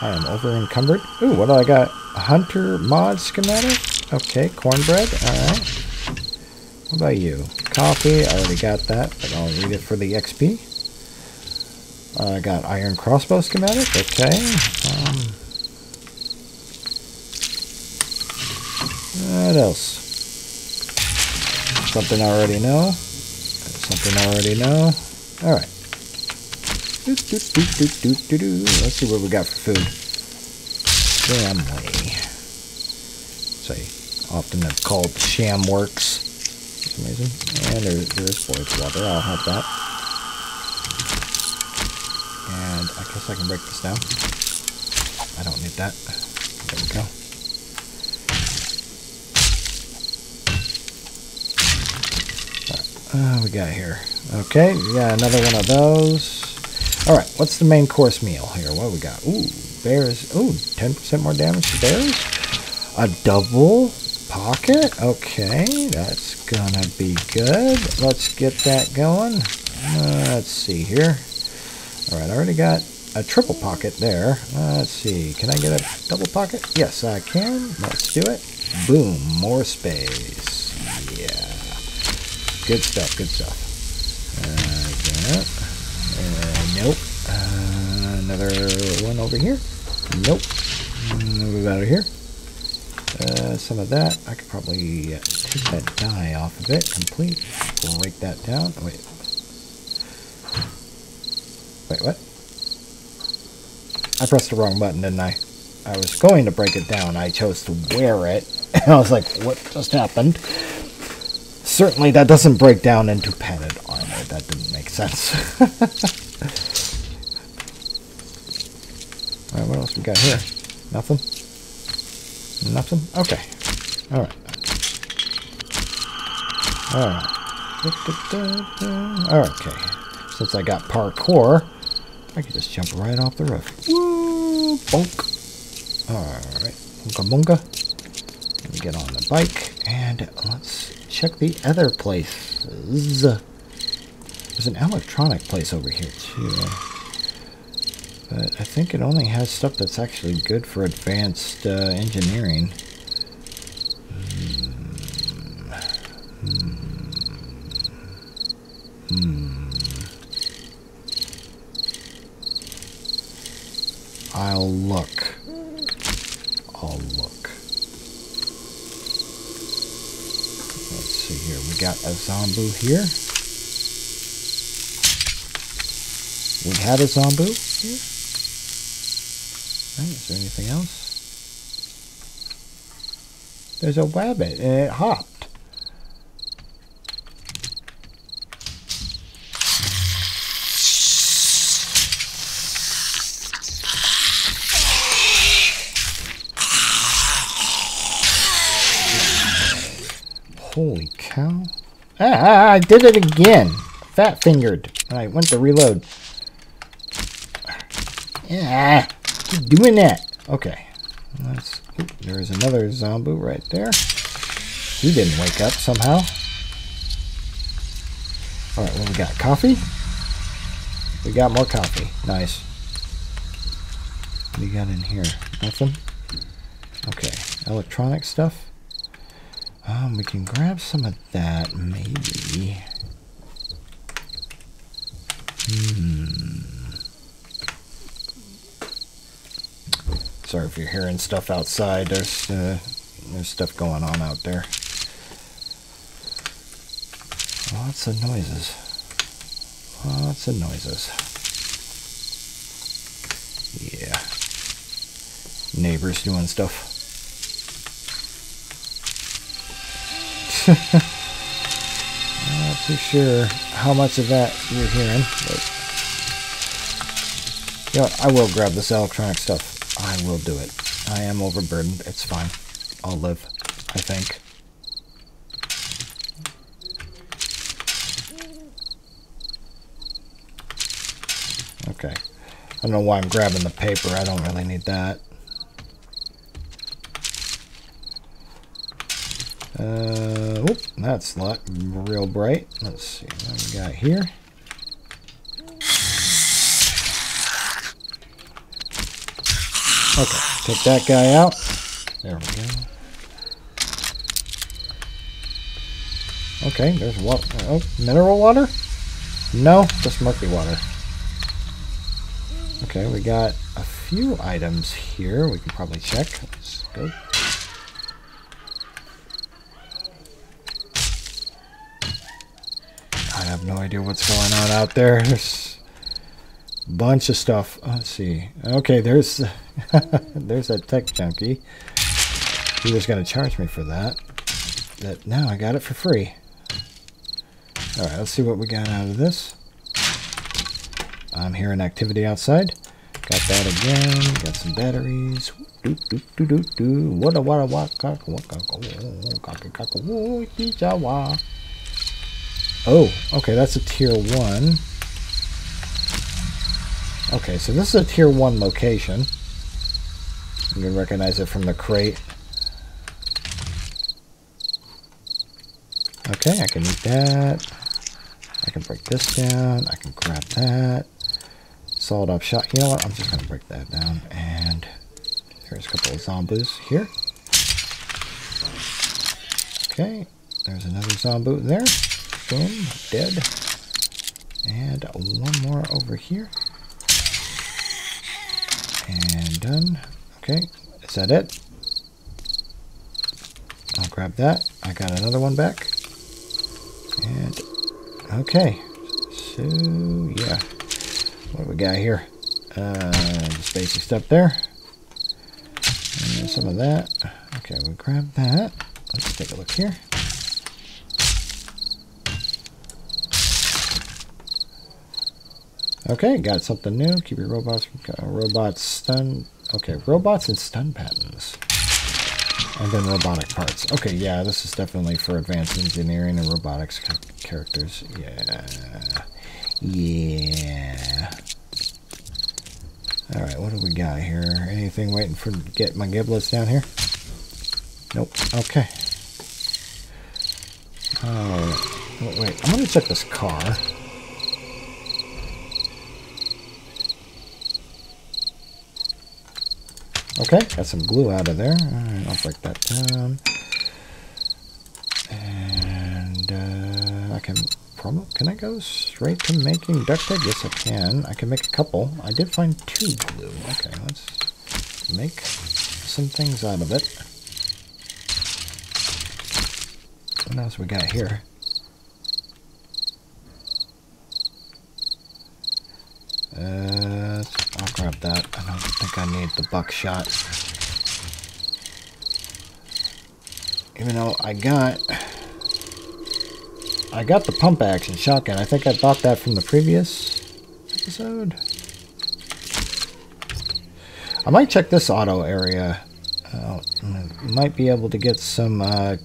I am over encumbered. Ooh, what do I got? Hunter mod schematic? Okay, cornbread. Alright. What about you? Coffee. I already got that, but I'll read it for the XP. Uh, I got iron crossbow schematic. Okay. Um, what else? Something I already know. Something already know. Alright. Let's see what we got for food. Family. Say, often it's called Sham Works. Amazing. And there, there's boiled water. I'll have that. And I guess I can break this down. I don't need that. There we go. Uh, we got here? Okay, we got another one of those. All right, what's the main course meal here? What we got? Ooh, bears. Ooh, 10% more damage to bears. A double pocket. Okay, that's gonna be good. Let's get that going. Uh, let's see here. All right, I already got a triple pocket there. Uh, let's see. Can I get a double pocket? Yes, I can. Let's do it. Boom, more space. Good stuff, good stuff. Uh, uh, nope. Uh, another one over here. Nope. Move out of here. Uh, some of that. I could probably uh, take that die off of it. Complete. Break that down. Wait. Wait, what? I pressed the wrong button, didn't I? I was going to break it down. I chose to wear it. I was like, what just happened? Certainly that doesn't break down into padded armor. That didn't make sense. Alright, what else we got here? Nothing? Nothing? Okay. Alright. Alright. Okay. Since I got parkour, I can just jump right off the roof. Woo! Bonk. Alright. Bunga bunga. Let me get on the bike and let's check the other places. There's an electronic place over here too. But I think it only has stuff that's actually good for advanced uh, engineering. Hmm. Hmm. I'll look. I'll look. Let's see here. We got a Zombu here. We had a Zombu here. Right, is there anything else? There's a rabbit uh, and it hopped. Holy cow. Ah, I did it again. Fat fingered. I went to reload. Yeah, keep doing that. Okay. Let's, there's another zombie right there. He didn't wake up somehow. Alright, what we got? Coffee? We got more coffee. Nice. What do you got in here? Nothing? Okay. Electronic stuff? Um, we can grab some of that, maybe. Hmm. Sorry if you're hearing stuff outside. There's uh, there's stuff going on out there. Lots of noises. Lots of noises. Yeah. Neighbors doing stuff. I'm not too sure how much of that you're hearing, but you know, I will grab this electronic stuff. I will do it. I am overburdened. It's fine. I'll live, I think. Okay. I don't know why I'm grabbing the paper. I don't really need that. Uh, whoop, that's not real bright. Let's see what we got here. Okay, take that guy out. There we go. Okay, there's what? Oh, mineral water? No, just murky water. Okay, we got a few items here. We can probably check. Let's go. Have no idea what's going on out there. There's a bunch of stuff. Let's see. Okay, there's there's a tech junkie. He was going to charge me for that. But now I got it for free. Alright, let's see what we got out of this. I'm hearing activity outside. Got that again. Got some batteries. Do do do do do. Wada wada waka waka waka waka waka waka Oh, okay, that's a tier 1. Okay, so this is a tier 1 location. You can recognize it from the crate. Okay, I can eat that. I can break this down. I can grab that. Solid up shot. You know what? I'm just going to break that down. And there's a couple of zombies here. Okay, there's another zombie there. Boom, dead. And one more over here. And done. Okay, is that it? I'll grab that. I got another one back. And, okay. So, yeah. What do we got here? Uh, just basic stuff there. And some of that. Okay, we'll grab that. Let's take a look here. Okay, got something new. Keep your robots uh, robots stun. Okay, robots and stun patterns. And then robotic parts. Okay, yeah, this is definitely for advanced engineering and robotics characters. Yeah. Yeah. Alright, what do we got here? Anything waiting for get my giblets down here? Nope. Okay. Oh, wait. I'm going to check this car. Okay, got some glue out of there. Alright, I'll break that down. And uh, I can probably, can I go straight to making duct tape? Yes, I can. I can make a couple. I did find two glue. Okay, let's make some things out of it. What else we got here? Uh, I'll grab that. I don't think I need the buckshot. Even though I got... I got the pump action shotgun. I think I bought that from the previous episode. I might check this auto area. Uh, might be able to get some uh,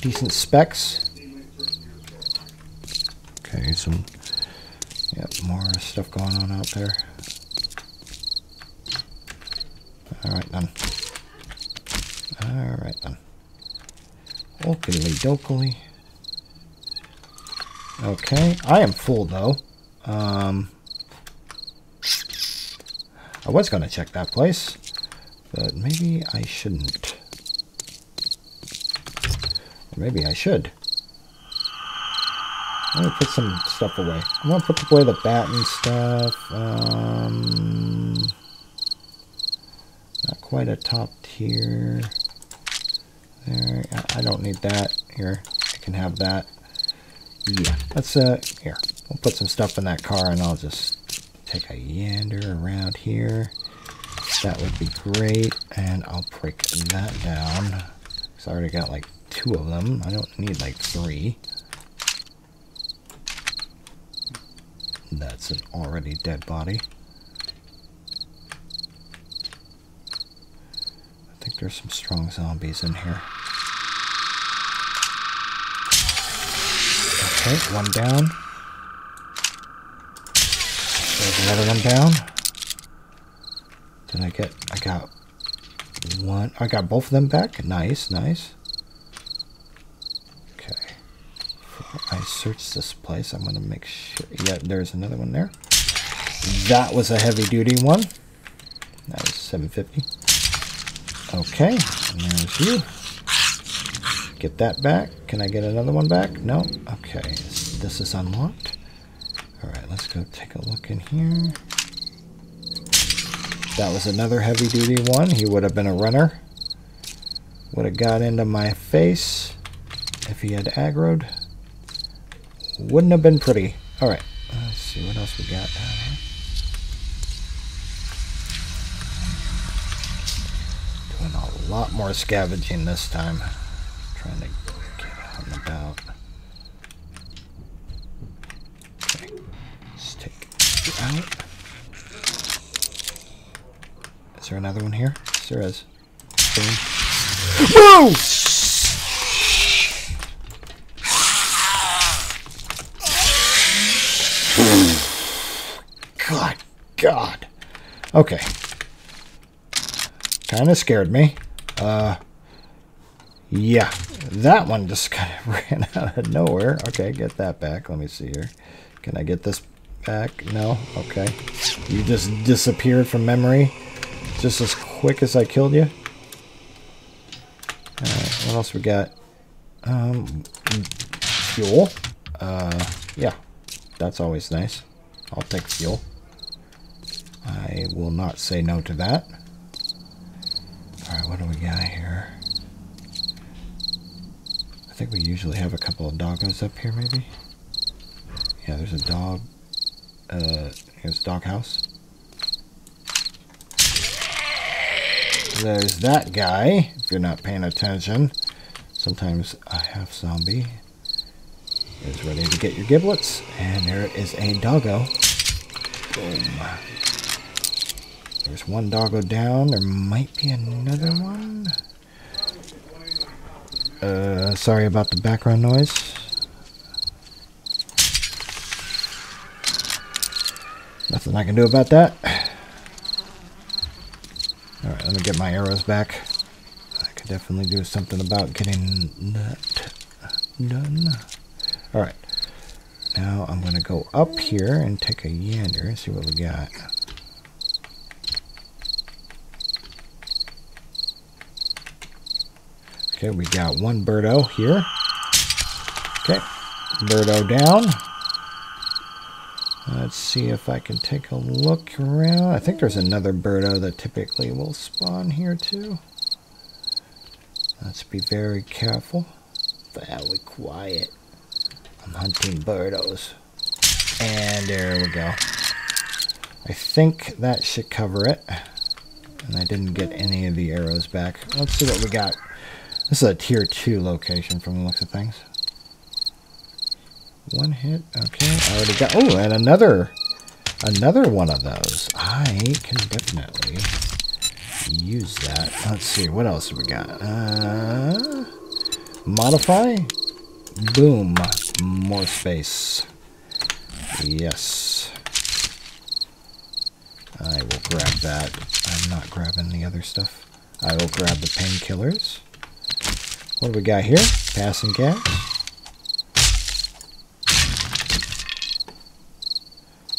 decent specs. Okay, some Yep, more stuff going on out there. Alright then. Alright then. Okily dokily. Okay, I am full though. Um, I was going to check that place, but maybe I shouldn't. Maybe I should. I'm gonna put some stuff away. I'm gonna put away the bat and stuff. Um, not quite a top tier. There, I don't need that. Here, I can have that. Yeah, let's, uh, here. We'll put some stuff in that car and I'll just take a yander around here. That would be great. And I'll break that down. Because I already got like two of them. I don't need like three. That's an already dead body. I think there's some strong zombies in here. Okay, one down. There's another one down. Did I get, I got one, I got both of them back. Nice, nice. I search this place, I'm going to make sure. Yeah, there's another one there. That was a heavy duty one. That was 750. Okay, and there's you. Get that back. Can I get another one back? No? Okay, this is unlocked. Alright, let's go take a look in here. That was another heavy duty one. He would have been a runner. Would have got into my face if he had aggroed. Wouldn't have been pretty. Alright, let's see what else we got down here. Doing a lot more scavenging this time. Trying to get out and about. Okay, let's take you out. Is there another one here? Yes, there is. Boom. Whoa! God. God Okay. Kind of scared me. Uh, yeah, that one just kind of ran out of nowhere. Okay, get that back. Let me see here. Can I get this back? No? Okay. You just disappeared from memory just as quick as I killed you. Alright, what else we got? Um, fuel. Uh, yeah, that's always nice. I'll take fuel. I will not say no to that. Alright, what do we got here? I think we usually have a couple of doggos up here, maybe? Yeah, there's a dog. Uh, here's doghouse. There's that guy, if you're not paying attention. Sometimes a half zombie is ready to get your giblets. And there is a doggo. Boom. There's one doggo down. There might be another one. Uh, sorry about the background noise. Nothing I can do about that. Alright, let me get my arrows back. I could definitely do something about getting that done. Alright. Now I'm going to go up here and take a yander and see what we got. Okay, we got one birdo here. Okay, birdo down. Let's see if I can take a look around. I think there's another birdo that typically will spawn here too. Let's be very careful. Very quiet. I'm hunting birdos. And there we go. I think that should cover it. And I didn't get any of the arrows back. Let's see what we got. This is a tier 2 location from the looks of things. One hit. Okay, I already got... Oh, and another... Another one of those. I can definitely use that. Let's see, what else have we got? Uh, modify. Boom. More space. Yes. I will grab that. I'm not grabbing the other stuff. I will grab the painkillers. What do we got here? Passing cat.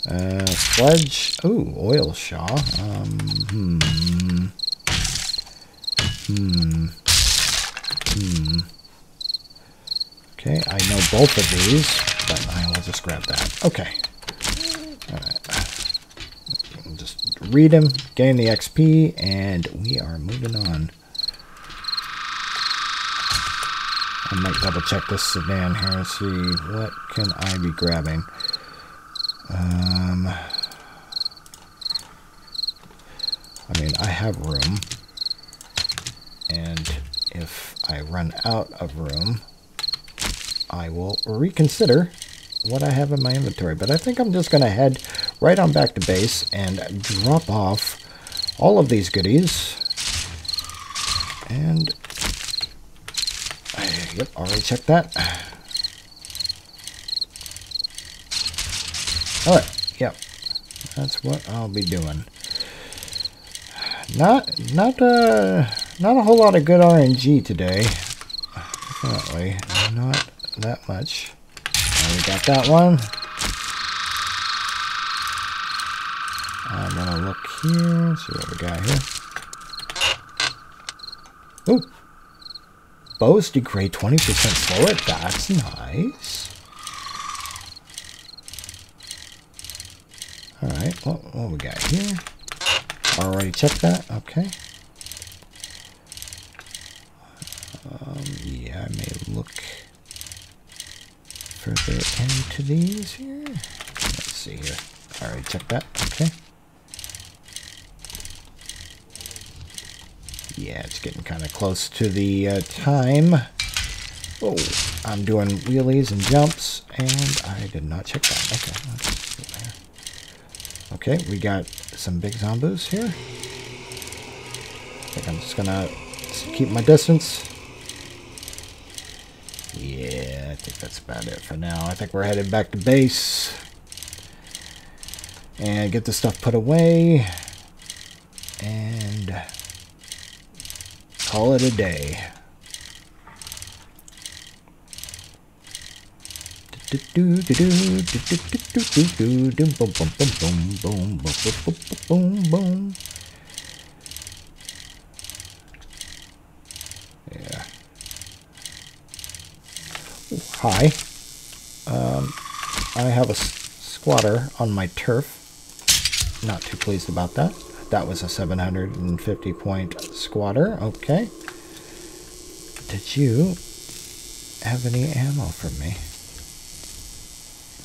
Uh, sludge. Oh, oil shale. Um, hmm. Hmm. Hmm. Okay, I know both of these, but I will just grab that. Okay. Alright. Just read them, gain the XP, and we are moving on. I might double check this sedan here and see what can I be grabbing. Um, I mean, I have room. And if I run out of room, I will reconsider what I have in my inventory. But I think I'm just going to head right on back to base and drop off all of these goodies. And, yep, already checked that. Alright, yep. That's what I'll be doing. Not, not, uh, not a whole lot of good RNG today. Definitely not that much. we got that one. I'm gonna look here, see what we got here. Ooh. Bows degrade 20% slower. That's nice. Alright, what, what we got here? Already checked that, okay. Um, yeah, I may look further into these here. Let's see here. Already checked that, okay. Yeah, it's getting kind of close to the uh, time. Oh, I'm doing wheelies and jumps, and I did not check that. Okay, Okay, we got some big zombies here. I think I'm just gonna keep my distance. Yeah, I think that's about it for now. I think we're headed back to base. and get the stuff put away and call it a day. Yeah. Hi. Um, I have a squatter on my turf. Not too pleased about that. That was a 750 point squatter. Okay. Did you have any ammo for me?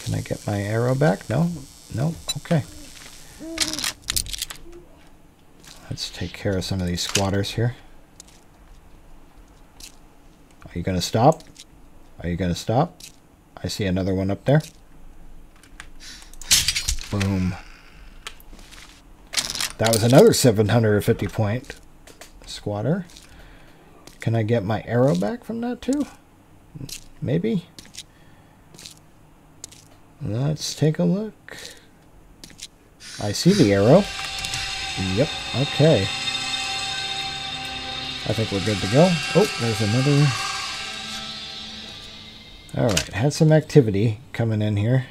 Can I get my arrow back? No? No? Okay. Let's take care of some of these squatters here. Are you going to stop? Are you going to stop? I see another one up there. Boom. That was another 750 point squatter. Can I get my arrow back from that too? Maybe? Let's take a look. I see the arrow. Yep, okay. I think we're good to go. Oh, there's another. Alright, had some activity coming in here.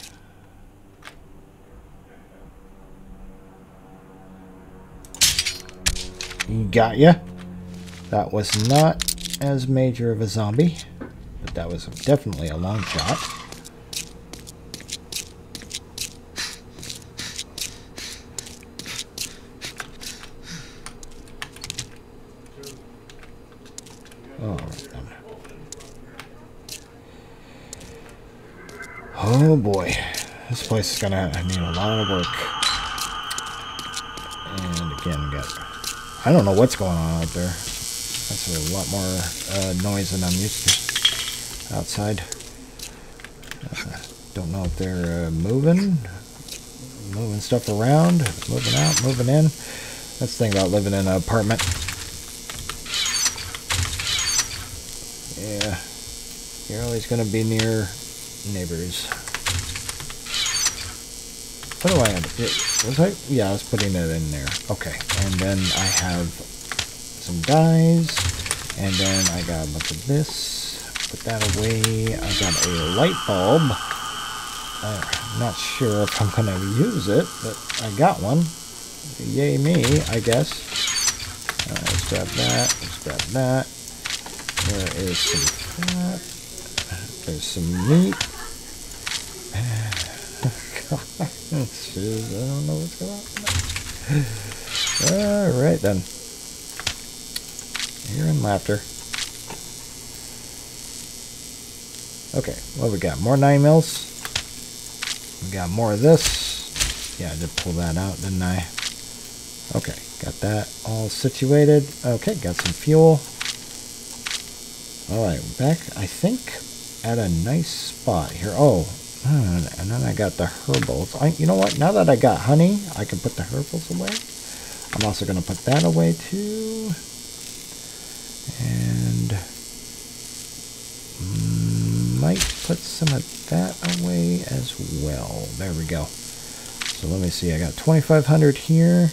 Got ya. That was not as major of a zombie, but that was definitely a long shot. Oh, oh boy, this place is gonna need a lot of work. I don't know what's going on out there. That's a lot more uh, noise than I'm used to outside. Uh, don't know if they're uh, moving, moving stuff around, moving out, moving in. That's the thing about living in an apartment. Yeah, you're always going to be near neighbors. What do have? Was I? Yeah, I was putting it in there. Okay. And then I have some dyes. And then I got a bunch of this. Put that away. I got a light bulb. I'm not sure if I'm going to use it, but I got one. Yay me, I guess. Right, let's grab that. Let's grab that. There is some fat. There's some meat. Jeez, I don't know what's going on. Alright then. Here in laughter. Okay, what we got? More 9 mils. We got more of this. Yeah, I did pull that out, didn't I? Okay, got that all situated. Okay, got some fuel. Alright, back, I think, at a nice spot here. Oh, and then I got the herbals. I, you know what? Now that I got honey, I can put the herbals away. I'm also going to put that away too. And might put some of that away as well. There we go. So let me see. I got 2,500 here.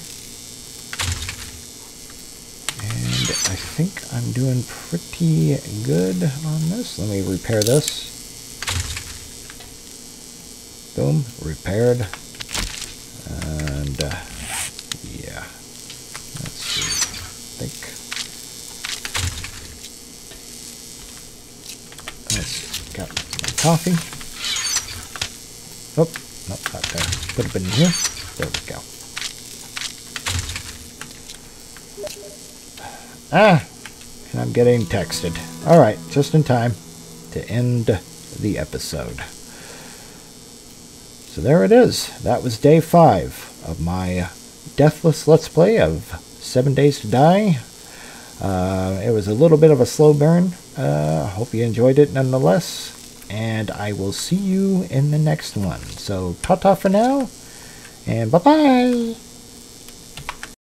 And I think I'm doing pretty good on this. Let me repair this. Boom, repaired. And uh, yeah, let's see. I think let's got my coffee. Oh, no, not there. Put it in here. There we go. Ah, and I'm getting texted. All right, just in time to end the episode. So there it is. That was day five of my Deathless Let's Play of Seven Days to Die. Uh, it was a little bit of a slow burn. Uh, hope you enjoyed it nonetheless. And I will see you in the next one. So ta-ta for now. And bye-bye.